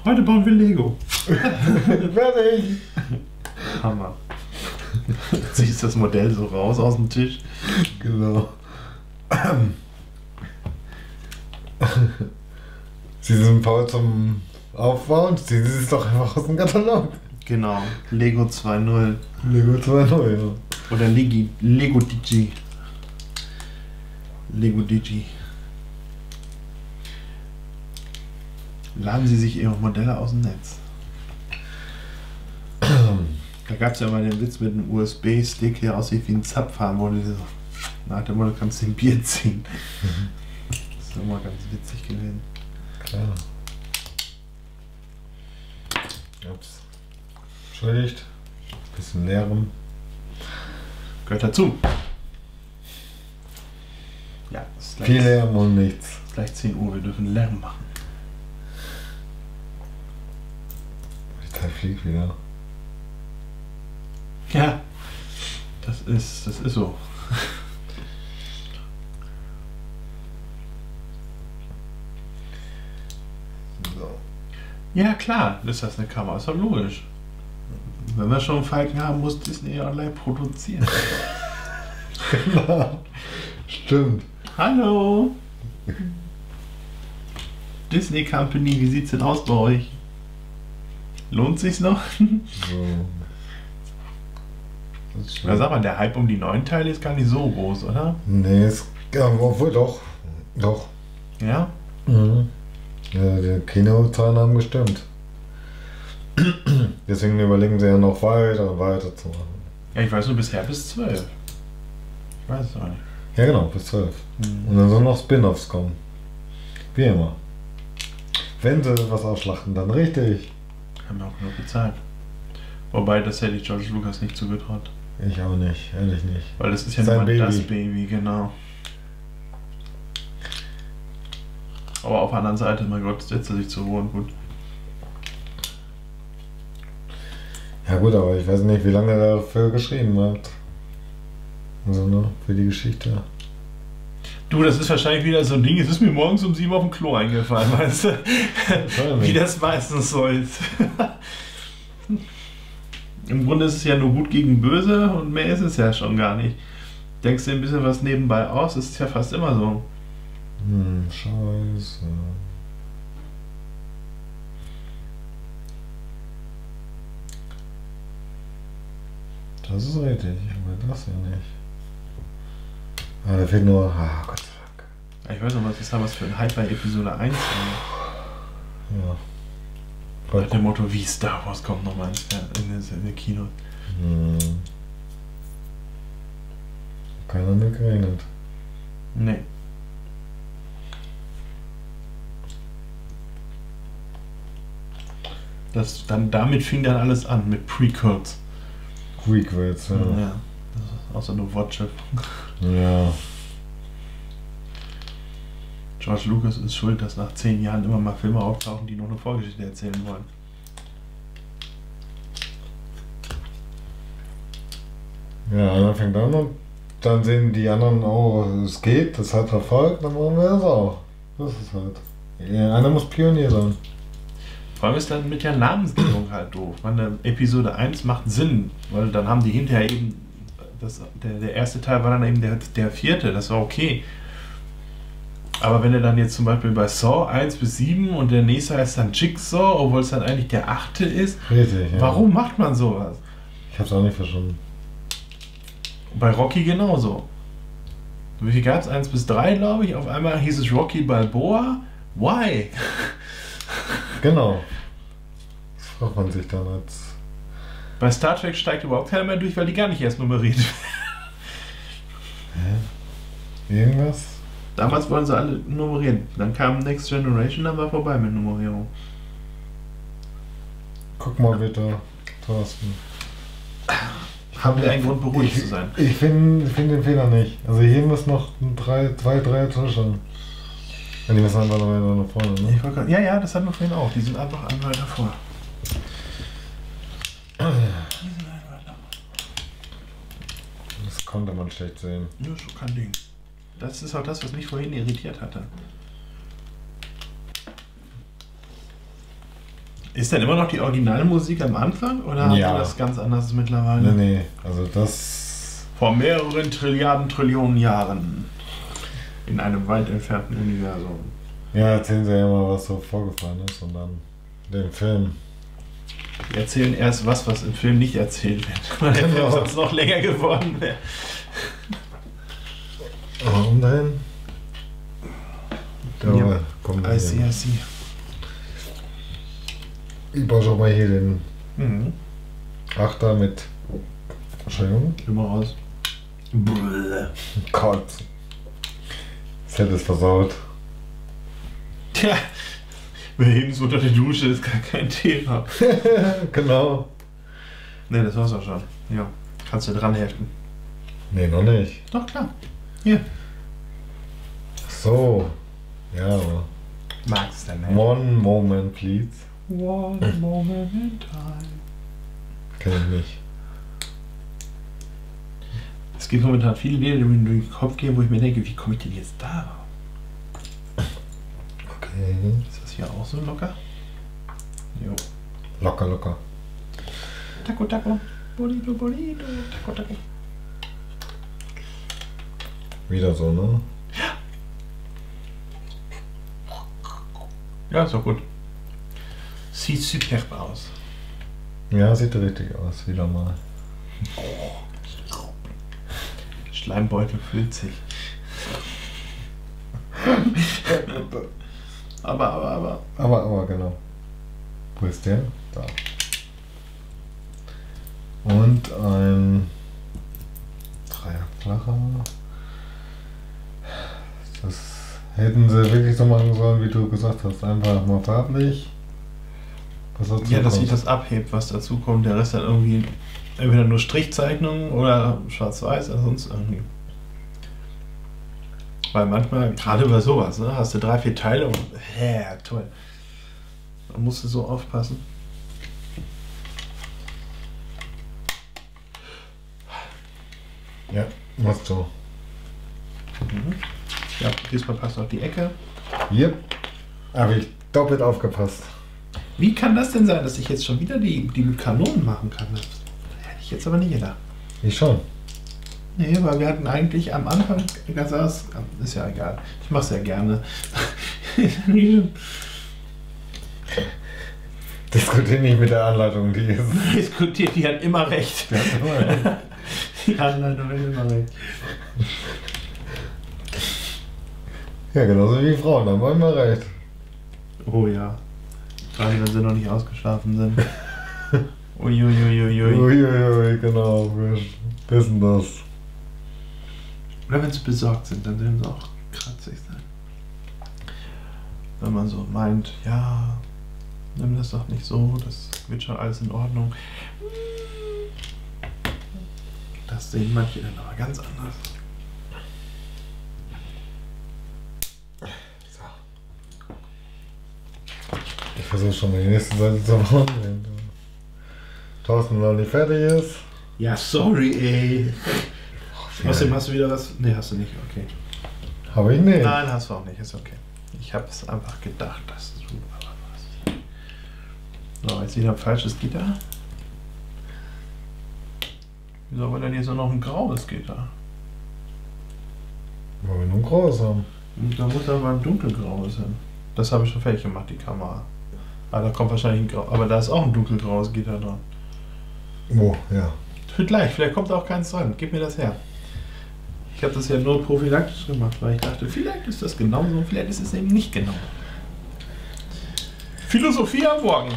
Heute bauen wir Lego. Fertig. Hammer. Ziehst das Modell so raus aus dem Tisch. Genau. *laughs* Sie sind faul zum Aufbauen. Sie ist doch einfach aus dem Katalog. Genau. Lego 2.0. Lego 2.0, ja. Oder Legi, Lego Digi. Lego Digi. Laden Sie sich Ihre Modelle aus dem Netz. *clears throat* Da gab es ja mal den Witz mit einem USB-Stick, der aussieht wie ein Zapfhahn, wo du so nach dem Motto kannst du ein Bier ziehen. *laughs* Das ist immer ganz witzig gewesen. Klar. Ups. Entschuldigt. Bisschen leerem. Gehört dazu. Ja, ist gleich, Viel Lärm und nichts. gleich 10 Uhr, wir dürfen Lärm machen. Die Zeit fliegt wieder. Ja, das ist, das ist. So. Ja, klar, ist das eine Kamera, ist doch logisch. Wenn wir schon einen Falken haben, muss Disney online produzieren. *laughs* Stimmt. Hallo! Disney Company, wie sieht's denn aus bei euch? Lohnt sich's noch? So. Ist Na, sag mal, der Hype um die neuen Teile ist gar nicht so groß, oder? Nee, es, ja, obwohl doch. Doch. Ja? Mhm. Ja, die Kinozahlen haben gestimmt. Deswegen überlegen sie ja noch weiter und weiter zu machen. Ja, ich weiß nur bisher bis 12. Ich weiß es auch nicht. Ja, genau, bis 12. Hm. Und dann sollen noch Spin-Offs kommen. Wie immer. Wenn sie was ausschlachten, dann richtig. Haben wir auch genug bezahlt. Wobei, das hätte ich George Lucas nicht zugetraut. Ich auch nicht, ehrlich nicht. Weil das ist ja Sein nur Baby. das Baby, genau. Aber auf der anderen Seite, mein Gott, setzt er sich zur Ruhe und gut. Ja gut, aber ich weiß nicht, wie lange er dafür geschrieben hat. Also ne, für die Geschichte. Du, das ist wahrscheinlich wieder so ein Ding, es ist mir morgens um sieben auf dem Klo eingefallen, *laughs* weißt du? Wie das meistens so ist. Im Grunde ist es ja nur gut gegen böse und mehr ist es ja schon gar nicht. Denkst du ein bisschen was nebenbei aus, ist ja fast immer so. Hm, scheiße. Das ist richtig, aber das ja nicht. Ah, da fehlt nur. Ah, Gott sei Dank. Ich weiß noch, was ist da was für ein Hype bei Episode 1 war. Ja. Nach dem Motto, wie Star Wars kommt nochmal ins Fer- in das, in das Kino. Hm. Keiner mit gerechnet. Nee. Das, dann, damit fing dann alles an, mit Prequels. Prequels, ja. Ja. Außer nur Wortschiff. Ja. George Lucas ist schuld, dass nach zehn Jahren immer mal Filme auftauchen, die noch eine Vorgeschichte erzählen wollen. Ja, einer fängt an und dann sehen die anderen, oh, es geht, das hat Erfolg, dann wollen wir das auch. Das ist halt. Ja, einer muss Pionier sein. Vor allem ist dann mit der Namensgebung halt doof. Meine, Episode 1 macht Sinn, weil dann haben die hinterher eben, das, der, der erste Teil war dann eben der, der vierte, das war okay. Aber wenn er dann jetzt zum Beispiel bei Saw 1 bis 7 und der nächste heißt dann Jigsaw, obwohl es dann eigentlich der achte ist, Richtig, ja. warum macht man sowas? Ich hab's auch nicht verstanden. Bei Rocky genauso. Wie viel gab es? 1 bis 3, glaube ich. Auf einmal hieß es Rocky Balboa. Why? *laughs* Genau. Das fragt man sich dann als. Bei Star Trek steigt überhaupt keiner mehr durch, weil die gar nicht erst nummeriert werden. Hä? Irgendwas? Damals wollen sie alle nummerieren. Dann kam Next Generation, dann war vorbei mit Nummerierung. Guck mal bitte, Thorsten. Haben wir einen Grund, beruhigt zu sein. Ich finde find den Fehler nicht. Also hier muss noch ein drei, zwei, drei Tische. Ja, die müssen einfach noch weiter nach vorne, ne? Ich grad- ja, ja, das hatten wir vorhin auch. Die sind einfach ein weiter vor. Das konnte man schlecht sehen. Ja, ist schon kein Ding. Das ist auch das, was mich vorhin irritiert hatte. Ist denn immer noch die Originalmusik am Anfang oder hat Ja. er das ganz anders mittlerweile? Nee, nee, also das. Vor mehreren Trilliarden, Trillionen Jahren. In einem weit entfernten Universum. Ja, erzählen sie ja mal, was so vorgefallen ist und dann den Film. Wir erzählen erst was, was im Film nicht erzählt wird. *laughs* Weil der Film Genau. sonst noch länger geworden wäre. Aber um dahin. Da Ja. kommen I see, wir. I see. Ich baue schon mal hier den Mhm. Achter mit. Entschuldigung. Immer raus. Brrr. Gott. Das hätte es versaut. Tja, wir heben es unter die Dusche, ist gar kein Thema. *laughs* genau. Ne, das war's auch schon. Ja, kannst du dran heften. Nee, noch nicht. Doch, klar. Hier. So. Ja, aber. Magst du denn, One moment, please. One moment in time. Kenn ich nicht. Es gibt momentan viele Lieder, die mir durch den Kopf gehen, wo ich mir denke, wie komme ich denn jetzt darauf? Okay. Ist das hier auch so locker? Jo. Locker, locker. Taco, taco. Bolito, bolito. Taco, taco. Wieder so, ne? Ja, ist doch gut. Sieht superb aus. Ja, sieht richtig aus, wieder mal. *laughs* Schleimbeutel füllt sich. aber, aber, aber. Aber, aber, genau. Wo ist der? Da. Und ein Dreierflacher. Das hätten sie wirklich so machen sollen, wie du gesagt hast. Einfach mal farblich. Was dazu Ja, dass sich das abhebt, was dazu kommt. Der Rest dann irgendwie entweder nur Strichzeichnungen oder schwarz-weiß oder sonst irgendwie. Weil manchmal, gerade bei sowas, ne, hast du drei, vier Teile und hä, toll. Da musst du so aufpassen. Ja, machst du. Mhm. Ja, diesmal passt auch die Ecke. Yep. Habe ich doppelt aufgepasst. Wie kann das denn sein, dass ich jetzt schon wieder die, die mit Kanonen machen kann? Ich jetzt aber nicht gedacht. Ich schon. Nee, weil wir hatten eigentlich am Anfang gesagt, ist ja egal. Ich mache es ja gerne. *laughs* Diskutiere nicht mit der Anleitung, die ist. *laughs* Diskutiert, die hat immer recht. Die hat immer recht. *laughs* Die Anleitung hat immer recht. Ja, genauso wie Frauen, haben wir immer recht. Oh ja. Gerade wenn sie noch nicht ausgeschlafen sind. Uiuiuiui. Uiuiui, genau, wir wissen das. Oder wenn sie besorgt sind, dann werden sie auch kratzig sein. Wenn man so meint, ja, nimm das doch nicht so, das wird schon alles in Ordnung. Das sehen manche dann aber ganz anders. Ich versuche schon mal die nächste Seite zu machen. Thorsten noch nicht fertig ist. Ja, sorry, ey. Außerdem hast du wieder was. Nee, hast du nicht, okay. Habe ich nicht. Nein, hast du auch nicht, ist okay. Ich habe es einfach gedacht, dass du aber was. So, jetzt wieder ein falsches Gitter. Wieso haben wir denn jetzt nur noch ein graues Gitter? Weil wir nur ein groß haben. Und Da muss aber ein dunkelgraues hin. Das habe ich schon fertig gemacht, die Kamera. Ah, da kommt wahrscheinlich ein grau. Aber da ist auch ein dunkelgraues Gitter dran. Oh, ja. Für gleich, vielleicht kommt auch keins dran. Gib mir das her. Ich habe das ja nur prophylaktisch gemacht, weil ich dachte, vielleicht ist das genauso, vielleicht ist es eben nicht genau. Philosophie am Morgen.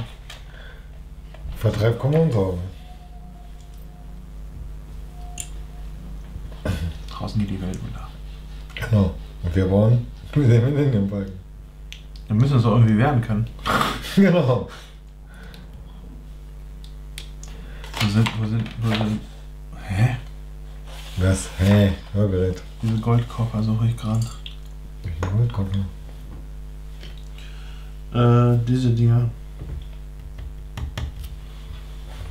Vertreib Kommunensorgen. Draußen geht die Welt unter. Genau. Und wir wollen mit dem Millennium-Balken. Dann müssen wir es auch irgendwie werden können. *laughs* Genau. Wo sind, wo sind, wo sind. Hä? Was? Hä? Hörgerät. Diese Goldkoffer suche ich gerade. Welchen Goldkoffer? Äh, diese Dinger.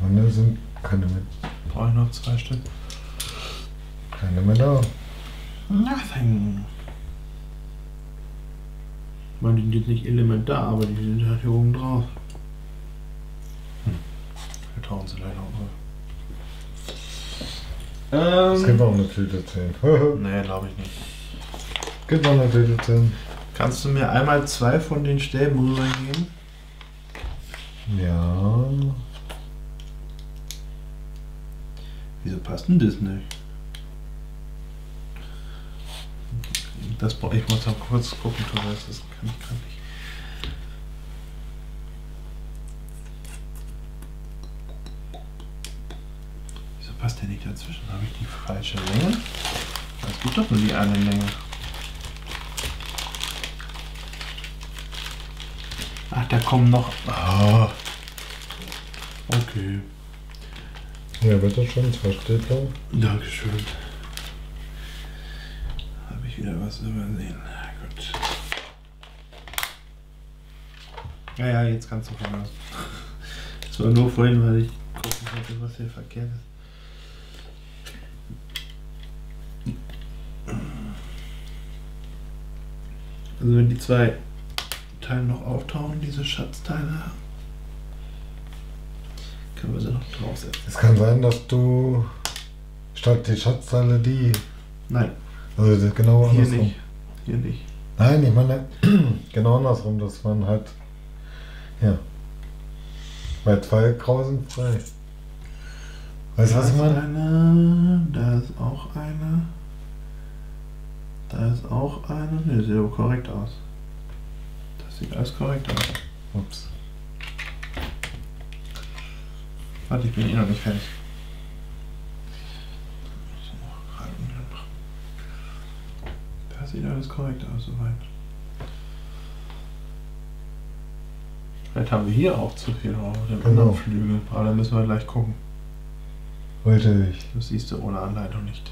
Und da sind keine mehr, Brauche ich noch zwei Stück. keine mehr da. Nothing. Ich meine, die sind nicht elementar, aber die sind halt hier oben drauf. Tauchen sie leider auch. Es Ähm, gibt noch eine Tüte 10. *laughs* nee, glaube ich nicht. gibt noch eine Tüte 10. Kannst du mir einmal zwei von den Stäben rübergeben? Ja. Wieso passt denn das nicht? Das brauche ich muss mal kurz gucken, Tobias, das kann ich gerade nicht. Passt der nicht dazwischen? Habe ich die falsche Länge? Es gibt doch nur die eine Länge. Ach, da kommen noch. Ah. Okay. Ja, bitte schön, zwei Stäbler. Dankeschön. Habe ich wieder was übersehen. Na gut. Ja, ja, jetzt kannst du voraus. Das war nur vorhin, weil ich gucken wollte, was hier verkehrt ist. Also wenn die zwei Teile noch auftauchen, diese Schatzteile, können wir sie noch draufsetzen. Es kann sein, dass du statt die Schatzteile die. Nein, Also genau hier andersrum. nicht. Hier nicht. Nein, ich meine *clears throat* genau andersrum, dass man halt. Ja. Bei zwei grau sind frei. Weißt du, was ich meine? Eine, da ist auch eine. Da ist auch eine. Ne, sieht aber korrekt aus. Das sieht alles korrekt aus. Ups. Warte, ich bin eh noch nicht fertig. Das sieht alles korrekt aus, soweit. Vielleicht haben wir hier auch zu viel auf dem Genau. anderen Flügel. Aber da müssen wir gleich gucken. Wollte ich. Das siehst du ohne Anleitung nicht.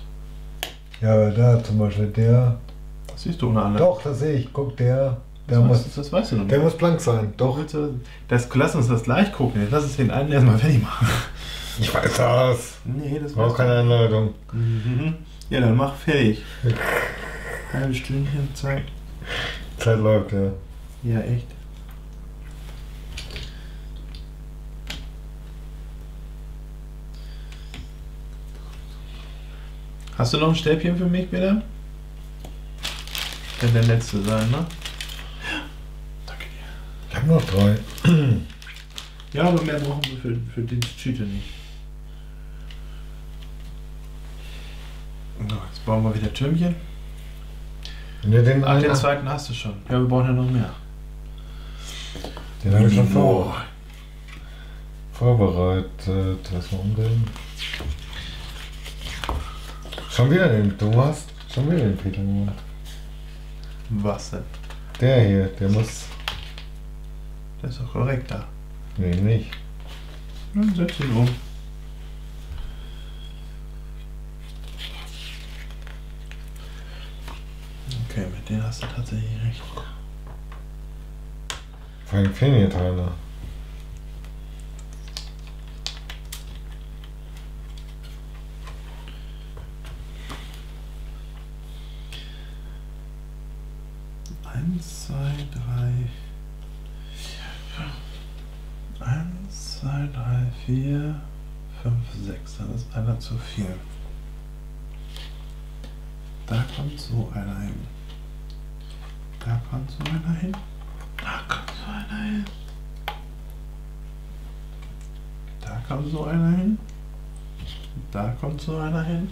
Ja, aber da zum Beispiel der. Das siehst du ohne Anleitung. Doch, das sehe ich. Guck, der. Der das, muss, weißt, das weißt du noch der nicht. muss blank sein. Doch. Das, lass uns das gleich gucken. Jetzt lass uns den einen erstmal fertig machen. Ich weiß das. Nee, das Braucht weißt keine Anleitung. Mhm. Ja, dann mach fertig. *laughs* Halbe Stündchen Zeit. Zeit läuft, ja. Ja, echt. Hast du noch ein Stäbchen für mich, bitte? Kann der letzte sein, ne? Danke dir. Ich habe noch drei. *clears throat* Ja, aber mehr brauchen wir für, für den Cheater nicht. So, jetzt bauen wir wieder Türmchen. Ne, den Ach, den zweiten hast du schon. Ja, wir brauchen ja noch mehr. den habe ich schon vor, vorbereitet. Lass mal umdrehen. Schon wieder den. Du hast schon wieder den Peter gemacht. Was denn? Der hier, der muss. Der ist doch korrekt da. Nee, nicht. Dann setz ihn um. Okay, mit denen hast du tatsächlich recht. Vor allem fehlen hier Teile. 2, 3, 4, 5, 6. Das ist einer zu viel. Da kommt so einer hin. Da kommt so einer hin. Da kommt so einer hin. Da kommt so einer hin. Da kommt so einer hin.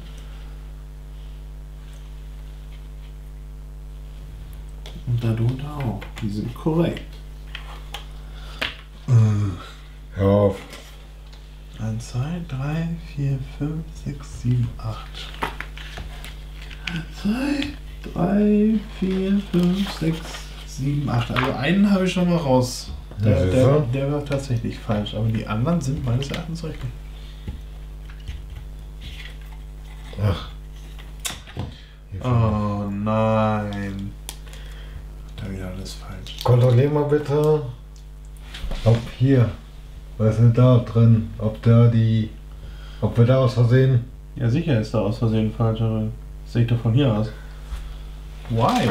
Und darunter auch. Die sind korrekt. Mmh auf. 1, 2, 3, 4, 5, 6, 7, 8. 1, 2, 3, 4, 5, 6, 7, 8. Also einen habe ich schon mal raus. Der, Ja, der, der war tatsächlich falsch, aber die anderen sind meines Erachtens richtig. Ach. Oh nein. Da wieder alles falsch. Kontrollier mal bitte, ob hier, was ist da drin, ob da die, ob wir da aus Versehen, Ja, sicher ist da aus Versehen falsch, aber das sehe ich doch von hier aus. Why?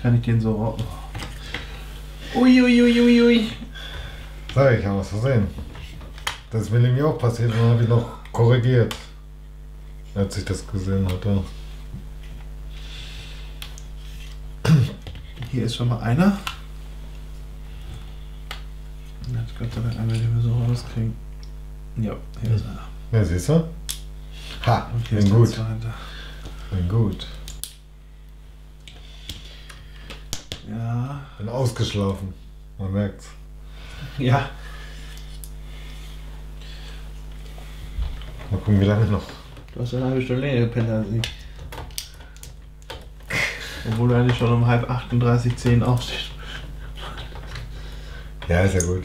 Kann ich den so raus. Uiuiuiui. sag ich, aus Versehen. Das ist mir nämlich auch passiert und dann habe ich noch korrigiert, als ich das gesehen hatte. Hier ist schon mal einer. Jetzt Gott sei Dank einmal, den wir so rauskriegen. Ja, hier ist einer. Ja, siehst du? Ha, Und hier bin ist der gut, bin gut. Ja. Bin ausgeschlafen, man merkt's. Ja. Mal gucken, wie lange noch. Du hast eine halbe Stunde länger gepennt als ich. Obwohl du eigentlich schon um halb 38, aufstehst. Ja, ist ja gut.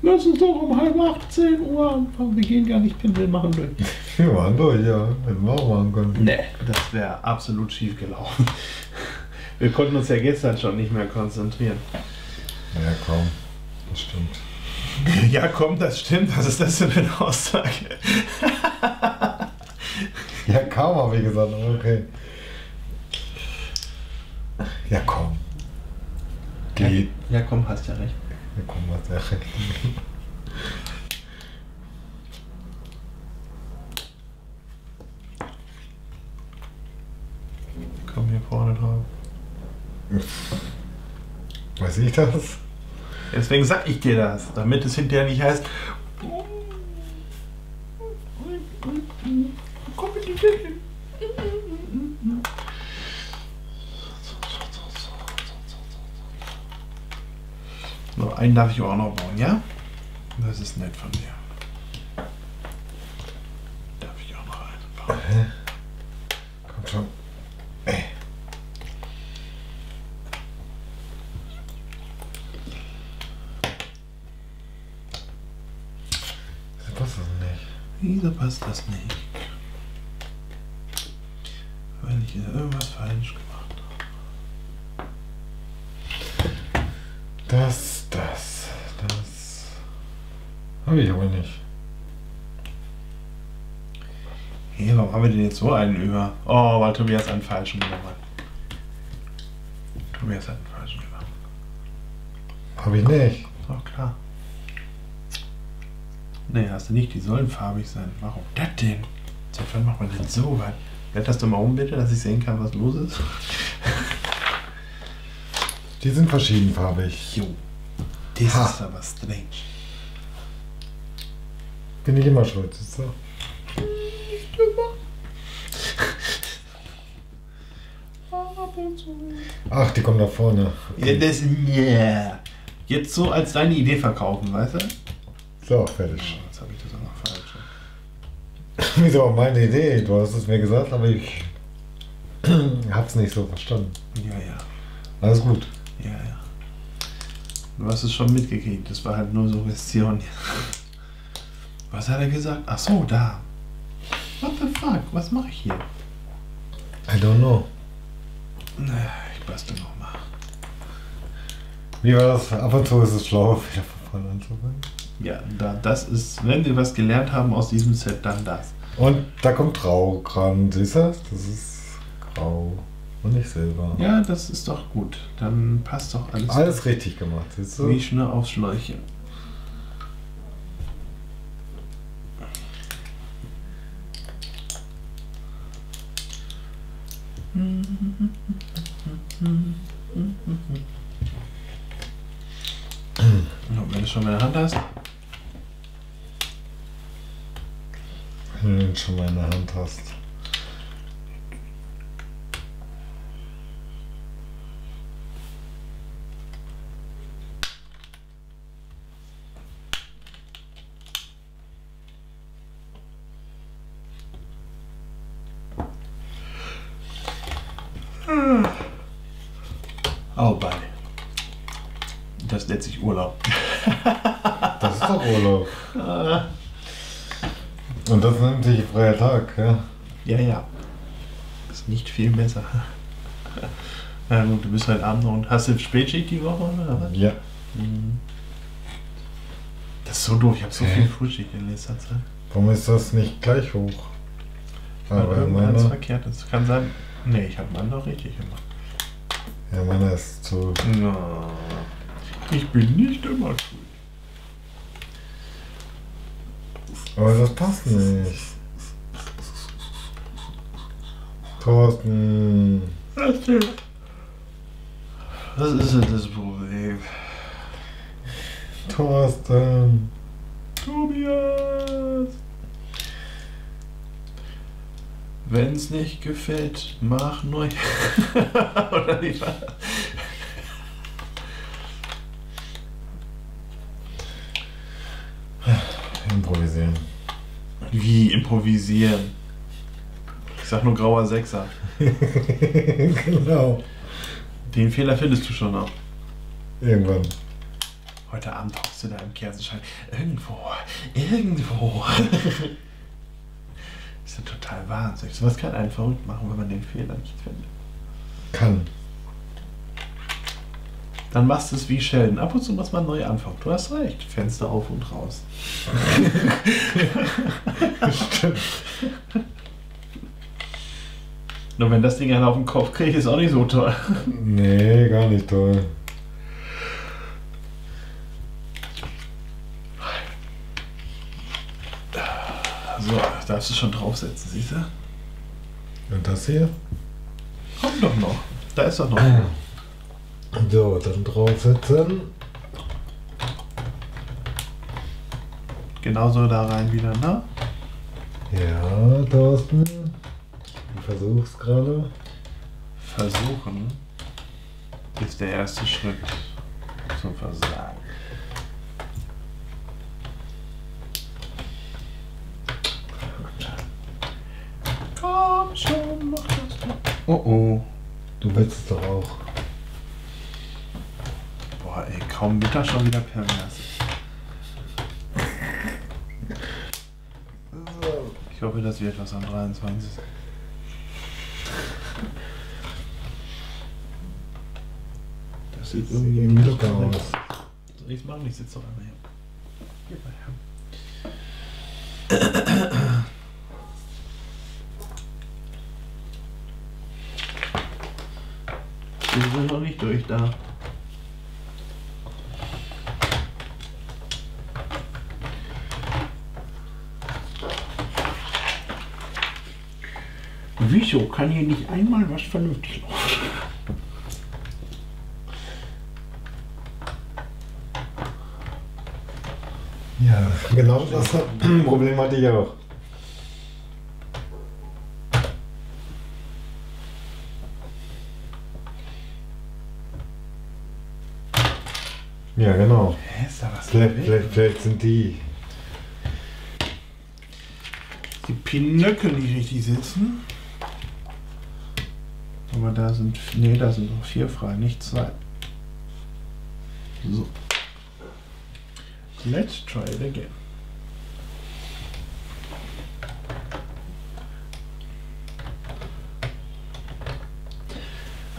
Lass uns doch um halb 18 Uhr anfangen. Wir gehen gar nicht Pinsel machen durch. *laughs* Wir waren durch, ja. Hätten wir auch machen können. Nee, das wäre absolut schief gelaufen. *laughs* Wir konnten uns ja gestern schon nicht mehr konzentrieren. Ja, komm. Das stimmt. *laughs* Ja, komm, das stimmt. Was ist das denn für eine Aussage? Ja, kaum habe ich gesagt, okay. Ja, komm. Geht. Ja, komm, hast ja recht. Ja, komm, was ja recht. Komm hier vorne drauf. Weiß ich das? Deswegen sag ich dir das, damit es hinterher nicht heißt. Komm mit die Tüte. So, einen darf ich auch noch bauen, ja? Das ist nett von dir. Darf ich auch noch einen bauen? Komm schon. Ey. Was ist das nicht? Wieso passt das nicht? Weil ich hier irgendwas falsch gemacht habe. Das, das, das. Habe ich aber nicht. Hey, warum haben wir denn jetzt so einen über? Oh, weil Tobias einen falschen genommen hat. Tobias hat einen falschen genommen. Habe ich nicht. Oh, klar. Nee, hast du nicht. Die sollen farbig sein. Warum das denn? Seit wann macht man denn so was? Werd das doch mal um, bitte, dass ich sehen kann, was los ist. Die sind verschiedenfarbig. Jo. Das Ha. ist aber strange. Bin ich immer schuld, du? Ach, die kommen da vorne. Ja, das, yeah. Jetzt so als deine Idee verkaufen, weißt du? So, fertig. Jetzt habe ich das auch noch falsch. *laughs* Wieso auch meine Idee? Du hast es mir gesagt, aber ich *clears throat* hab's nicht so verstanden. Ja, ja. Alles gut. Ja, ja. Du hast es schon mitgekriegt. Das war halt nur Suggestion. Was hat er gesagt? Ach so, da. What the fuck? Was mache ich hier? I don't know. Na, Ich bastel nochmal. Wie war das? Ab und zu ist es schlau, *laughs* wieder von vorne anzufangen. Ja, da, das ist, wenn wir was gelernt haben aus diesem Set, dann das. Und da kommt Grau ran, siehst du? das? Das ist Grau und nicht Silber. Ja, das ist doch gut. Dann passt doch alles, Alles richtig gemacht, siehst du? wie Schnur auf Schläuche. Und wenn du schon in der Hand hast, Wenn du schon mal in der Hand hast. oh bei. Das nennt sich Urlaub. *laughs* Das ist doch Urlaub. Und das nennt sich freier Tag, ja? Ja, ja. Ist nicht viel besser. Na gut, du bist heute Abend noch und hast du Spätschicht die Woche oder was? Ja. Mhm. Das ist so doof, ich habe so Hä? viel Frühschicht in letzter Zeit. Warum ist das nicht gleich hoch? Aber meiner, verkehrt ist. Kann sein. Nee, ich habe meinen doch richtig gemacht. ja, meiner ist zu. Na, ich bin nicht immer schuld. Aber das passt nicht. Thorsten. Was ist denn das Problem? Thorsten. Tobias! Wenn's nicht gefällt, mach neu. *laughs* Oder wie war das? Improvisieren. Wie improvisieren? Ich sag nur grauer Sechser. *laughs* genau. Den Fehler findest du schon noch. Irgendwann. Heute Abend hockst du da im Kerzenschein. Irgendwo, irgendwo. *laughs* ist ja total wahnsinnig. Sowas kann einen verrückt machen, wenn man den Fehler nicht findet. Kann. Dann machst du es wie Sheldon. Ab und zu muss man neu anfangen. Du hast recht. Fenster auf und raus. Stimmt. *laughs* Nur wenn das Ding einer auf den Kopf kriegt, ist auch nicht so toll. Nee, gar nicht toll. So, darfst du schon draufsetzen, siehst du? Und das hier? Komm doch noch. Da ist doch noch. *clears throat* So, dann draufsetzen. Genauso da rein wieder, ne? Ja, Thorsten. Ich versuch's gerade. Versuchen ist der erste Schritt zum Versagen. Komm schon, mach das doch. Oh oh. Du willst es doch auch. Boah, ey, kaum Mittag schon wieder pervers. Ich hoffe, das wird was am 23. Das sieht irgendwie Irgendwie locker aus. Soll ich machen? Ich sitze doch einmal hier. Gib mal her. Wir sind noch nicht durch da. Wieso kann hier nicht einmal was vernünftig laufen? Ja, genau das Problem hatte ich auch. Ja, genau. Hä, ist da was Vielleicht, vielleicht, vielleicht sind die. Die Pinöcke nicht richtig sitzen. Aber da sind, nee, da sind noch vier frei, nicht zwei. So. Let's try it again.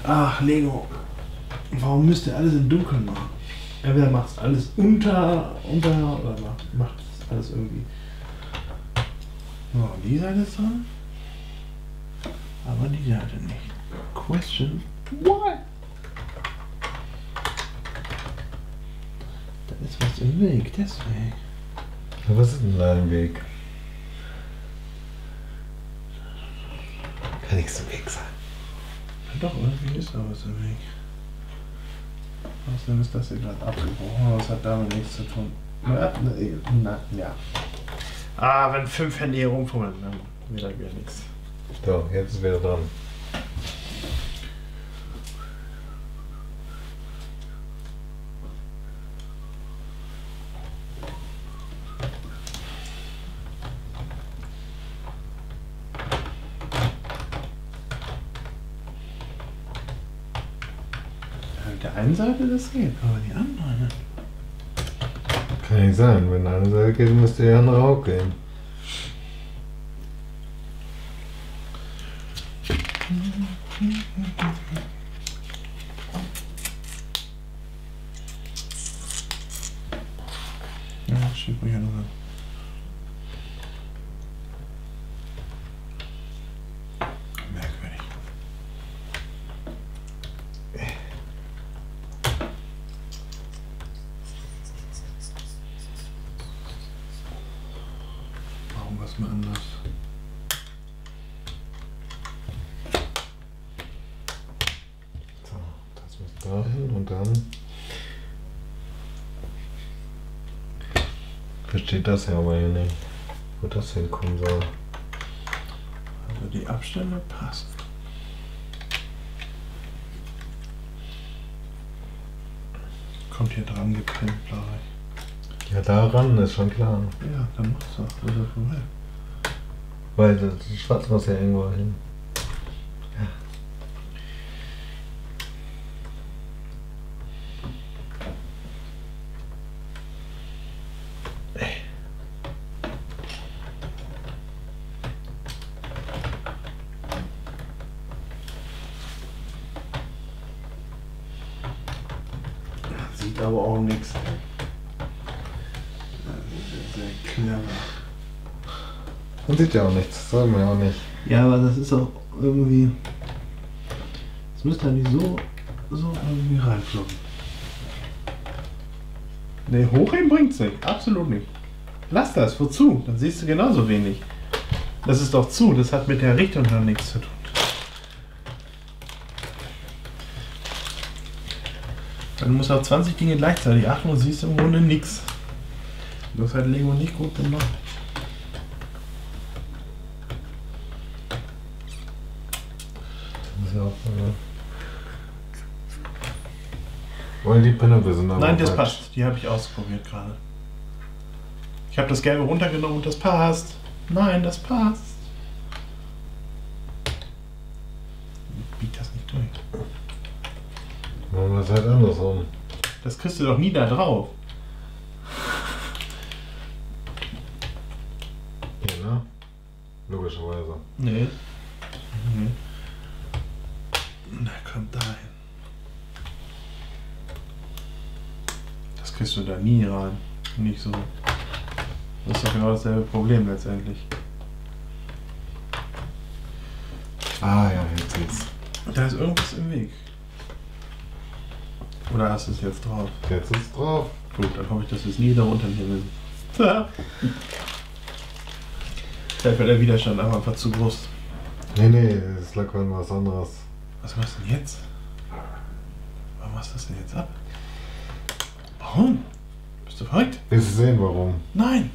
Ach, Lego. Warum müsst ihr alles im Dunkeln machen? Entweder macht es alles unter, unter oder macht, es alles irgendwie. So, die Seite ist dran. Aber die Seite nicht. Question why? Da ist was im Weg, deswegen. Ja, Was ist denn da im Weg? Kann nichts im Weg sein. Ja, doch, irgendwie ist da was im Weg. Außerdem ist das hier gerade abgebrochen, aber das hat damit nichts zu tun. Na, na, ja. Ah, wenn fünf Hände hier rumfummeln, dann wird da wieder nichts. So, jetzt ist wieder dran. Ja, Mit der einen Seite das geht, aber die andere nicht. Kann nicht sein. Wenn eine Seite geht, müsste die andere auch gehen. Ja, schieb mich ja noch an. Merkwürdig. Warum was mal anders? So, das muss dahin und dann. Versteht das ja aber hier nicht. Wo das hinkommen soll. Also die Abstände passen. Kommt hier dran geklemmt, glaube ich. Ja, daran ist schon klar. Ja, dann mach's doch. Wo ist er vorbei? Weil das Schwarz muss ja irgendwo hin. Sieht aber auch nichts. Sehr clever. Man sieht ja auch nichts. Soll man ja auch nicht. Ja, aber das ist auch irgendwie. Es müsste ja nicht so, so irgendwie reinflogen. Ne, hochheben bringt's nicht. Absolut nicht. Lass das, wozu? Dann siehst du genauso wenig. Das ist doch zu, das hat mit der Richtung dann nichts zu tun. Dann musst du auf 20 Dinge gleichzeitig achten und siehst im Grunde nichts. Das hat Lego nicht gut gemacht. Weil die Pinnöpfe sind aber Nein, das falsch. passt. Die habe ich ausprobiert gerade. Ich habe das Gelbe runtergenommen und das passt. Nein, das passt. Ich bieg das nicht durch. Machen wir es halt andersrum. Das kriegst du doch nie da drauf. Ja, ne? Logischerweise. Nee. Mhm. Kriegst du da nie rein. Nicht so. Das ist doch genau dasselbe Problem letztendlich. Ah ja, jetzt geht's. Da ist irgendwas im Weg. Oder hast du es jetzt drauf? Jetzt ist drauf. Gut, dann hoffe ich, dass wir es nie darunter nehmen. *laughs* Vielleicht wird der Widerstand einfach, zu groß. Nee, nee, das lag an was anderes. Was machst du denn jetzt? Warum machst du das denn jetzt ab? Warum? Bist du verrückt? Willst du sehen, warum? Nein!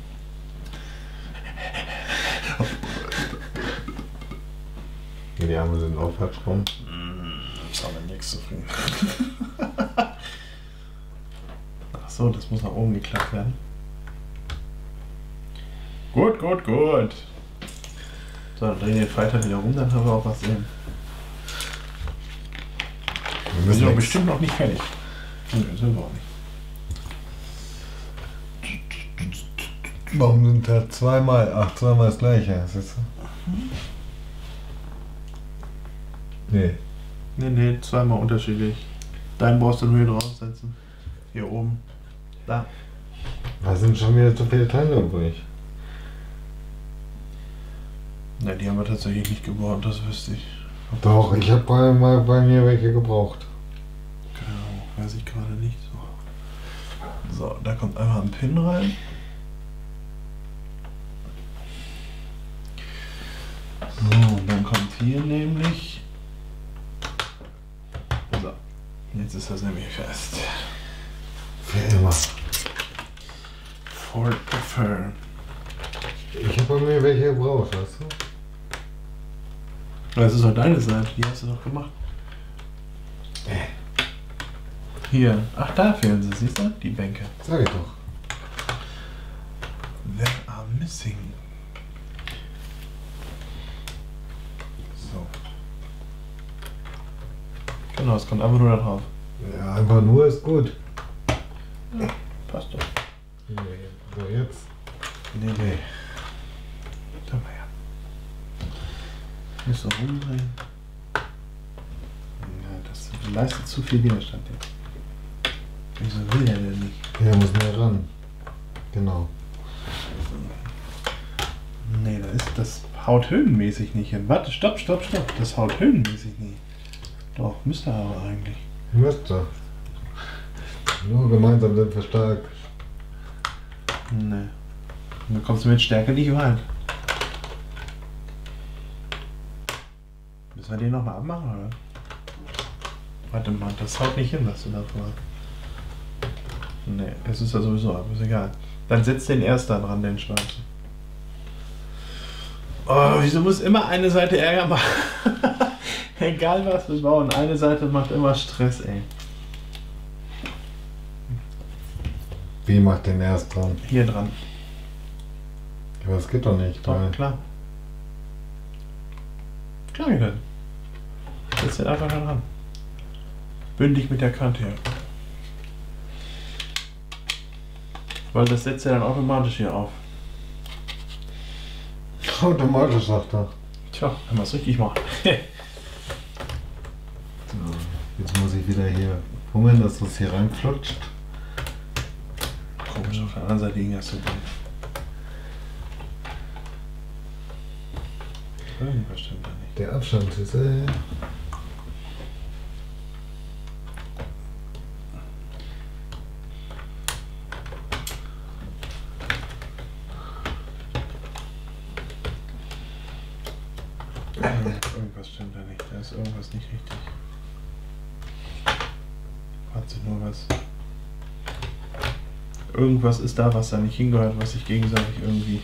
Die Arme sind aufwärts rum. Ich habe nichts zufrieden. *laughs* Ach so, das muss nach oben geklappt werden. Gut, gut, gut. So, dann drehen wir den Falter wieder rum, dann haben wir auch was sehen. Wir müssen sind doch bestimmt noch nicht fertig. Nee, sind wir auch nicht. Warum sind da zweimal? Ach, zweimal das gleiche. Siehst du? Nee. Nee, nee, zweimal unterschiedlich. Deinen brauchst du nur hier draufsetzen. Hier oben. Da. Da sind schon wieder zu viele Teile übrig. Ne, die haben wir tatsächlich nicht gebaut, das wüsste ich. Doch, ich habe bei, mal bei mir welche gebraucht. Genau, weiß ich gerade nicht so. So, da kommt einmal ein Pin rein. So, und dann kommt hier nämlich. So, jetzt ist das nämlich fest. Für immer. Ford Prefer. Ich habe mir welche gebraucht, weißt du? Das ist doch deine Seite, die hast du doch gemacht. Hier, ach da fehlen sie, siehst du? Die Bänke. Sag ich doch. There are missing. So. Genau, es kommt einfach nur da drauf. Ja, einfach nur ist gut. Passt doch. Nee, aber jetzt. Nee, nee. Da mal her. Müssen wir rumdrehen. Ja, das leistet zu viel Widerstand jetzt. Wieso will er denn nicht? Ja, muss mehr ran. Genau. Nee, das, ist, das haut höhenmäßig nicht hin. Warte, stopp, stopp, stopp. Das haut höhenmäßig nicht. Doch, müsste aber eigentlich. Müsste. Nur gemeinsam sind wir stark. Nee. Du kommst mit Stärke nicht weit. Müssen wir den nochmal abmachen, oder? Warte mal, das haut nicht hin, was du da vor. Nee, es ist ja sowieso ab, ist egal. Dann setz den erst da dran, den schwarzen. Oh, wieso muss immer eine Seite Ärger machen? Egal was wir bauen, eine Seite macht immer Stress, ey. Wie macht den erst dran? Hier dran. Ja, das geht doch nicht. Doch, weil- klar. Klar geht das. Setz den einfach dran. Bündig mit der Kante her. Weil das setzt er dann automatisch hier auf. Automatisch sagt er. Tja, wenn man es richtig macht. *laughs* So, jetzt muss ich wieder hier fummeln, dass das hier reinflutscht. Komisch, auf der anderen Seite ging das so gut. Irgendwas stimmt da nicht. Der Abstand ist. Äh, Irgendwas stimmt da nicht. Da ist irgendwas nicht richtig. Warte nur was. Irgendwas ist da, was da nicht hingehört, was sich gegenseitig irgendwie.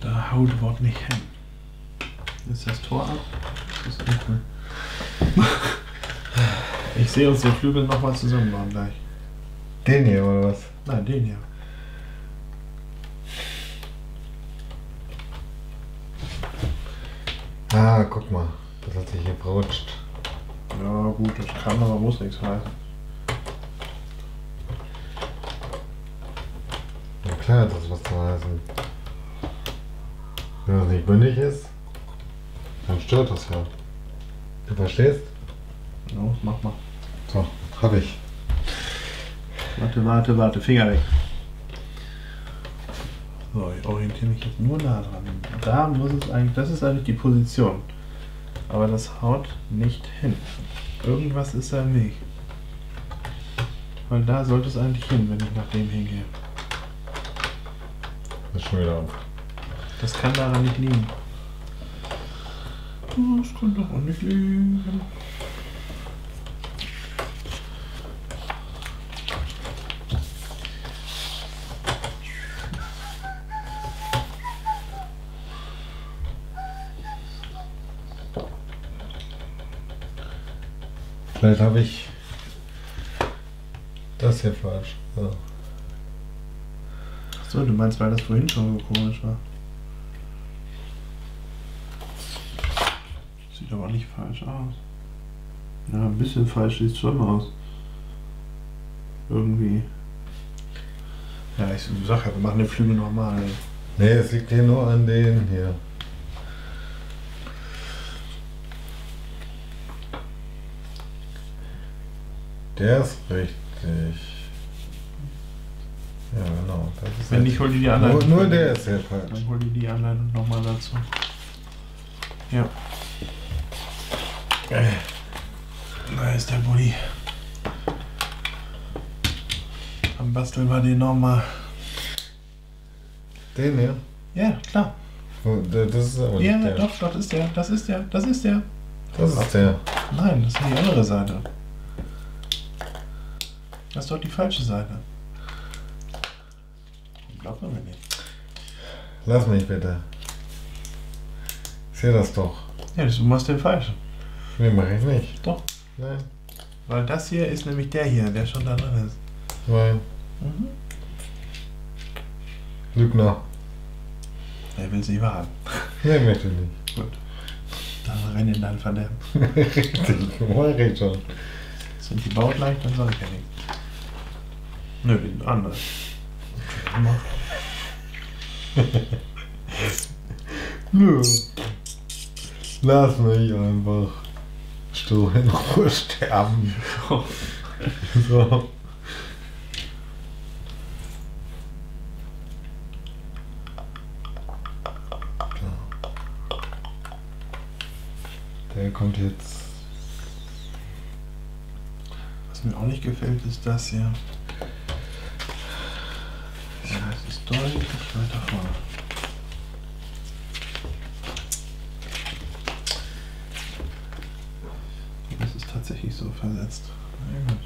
Da haut Wort nicht hin. Ist das Tor ab? Das ist uncool. *laughs* Ich sehe uns den Flügel nochmal zusammenbauen gleich. den hier oder was? Nein, den hier. Ah, guck mal. Das hat sich hier verrutscht. Ja, gut, das kann aber muss nichts heißen. Ja klar hat das was zu heißen. Wenn das nicht bündig ist, dann stört das ja. Du verstehst? Ja, mach mal. Hab ich. Warte, warte, warte, Finger weg. So, ich orientiere mich jetzt nur nah dran. Da muss es eigentlich, das ist eigentlich die Position. Aber das haut nicht hin. Irgendwas ist da im Weg. Weil da sollte es eigentlich hin, wenn ich nach dem hingehe. Das ist schon wieder auf. Das kann daran nicht liegen. Das kann doch auch nicht liegen. Vielleicht habe ich das hier falsch. So. Achso, du meinst, weil das vorhin schon so komisch war. Sieht aber nicht falsch aus. Ja, ein bisschen falsch sieht es schon aus. Irgendwie. Ja, ich sag ja, wir machen den Flügel normal. Nee, es liegt hier nur an den hier. Der ist richtig. Ja, genau. Wenn jetzt- nicht, hol die die nur, Anleitung. nur der ist hier falsch. Dann hol die die Anleitung nochmal dazu. Ja. Da ist der Bulli. Dann basteln wir den nochmal. Den hier? Ja, klar. Oh, Das ist aber nicht Ja, der. doch, das ist der. Das ist der. Das ist der. Das ist der. Nein, das ist die andere Seite. Das ist doch die falsche Seite. Glaubt man mir nicht. Lass mich bitte. Ich sehe das doch. Ja, du machst den falschen. Nee, mache ich nicht. Doch. Nein. Weil das hier ist nämlich der hier, der schon da drin ist. Nein. Mhm. Lügner. Er will sie wahren. Nee, möchte ich nicht. Gut. Dann renn in dein Verderben. *laughs* Richtig. Ich schon. Sind die baugleich, dann sag ich ja nichts. Nö, die andere. Nö. Lass mich einfach still in Ruhe sterben. So. Der kommt jetzt. Was mir auch nicht gefällt, ist das hier. Ja, es ist deutlich weiter vorne. Das ist tatsächlich so versetzt. Na gut.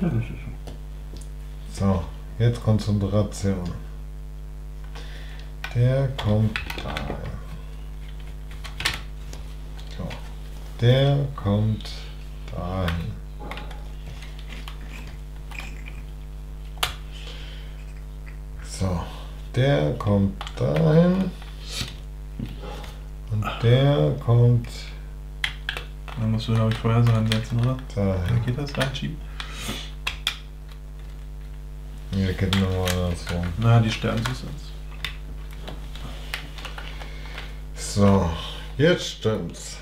Ja, das ist so. So, jetzt Konzentration. Der kommt da. So, der kommt dahin. So, der kommt dahin. Und der kommt Dann musst du, glaube ich, vorher so ansetzen, oder? dahin. Dann geht das reinschieben. Hier geht nochmal so. Na, die Sterne siehst du jetzt. So, jetzt stimmt's.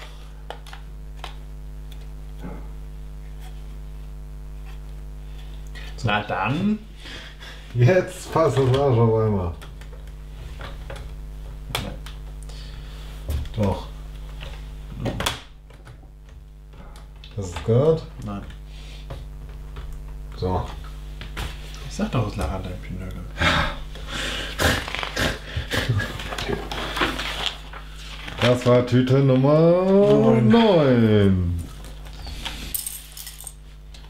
Na dann. Jetzt passt es auch schon einmal. Doch. Hast du es gehört? Nein. So. Ich sag doch, es lag an deinem Pinögel. Das war Tüte Nummer Neun. 9.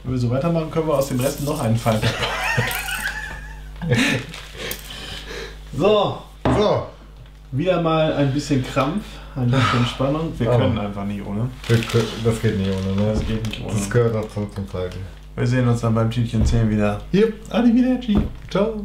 Wenn wir so weitermachen, können wir aus dem Rest noch einen Fall. So, So. wieder mal ein bisschen Krampf, ein bisschen Spannung. Wir Aber- können einfach nicht ohne. Können- Das geht nicht ohne, ne? Das geht nicht ohne. Das gehört dazu zum Zeichen. Wir sehen uns dann beim Tütchen 10 wieder. Yep. Arrivederci. Ciao.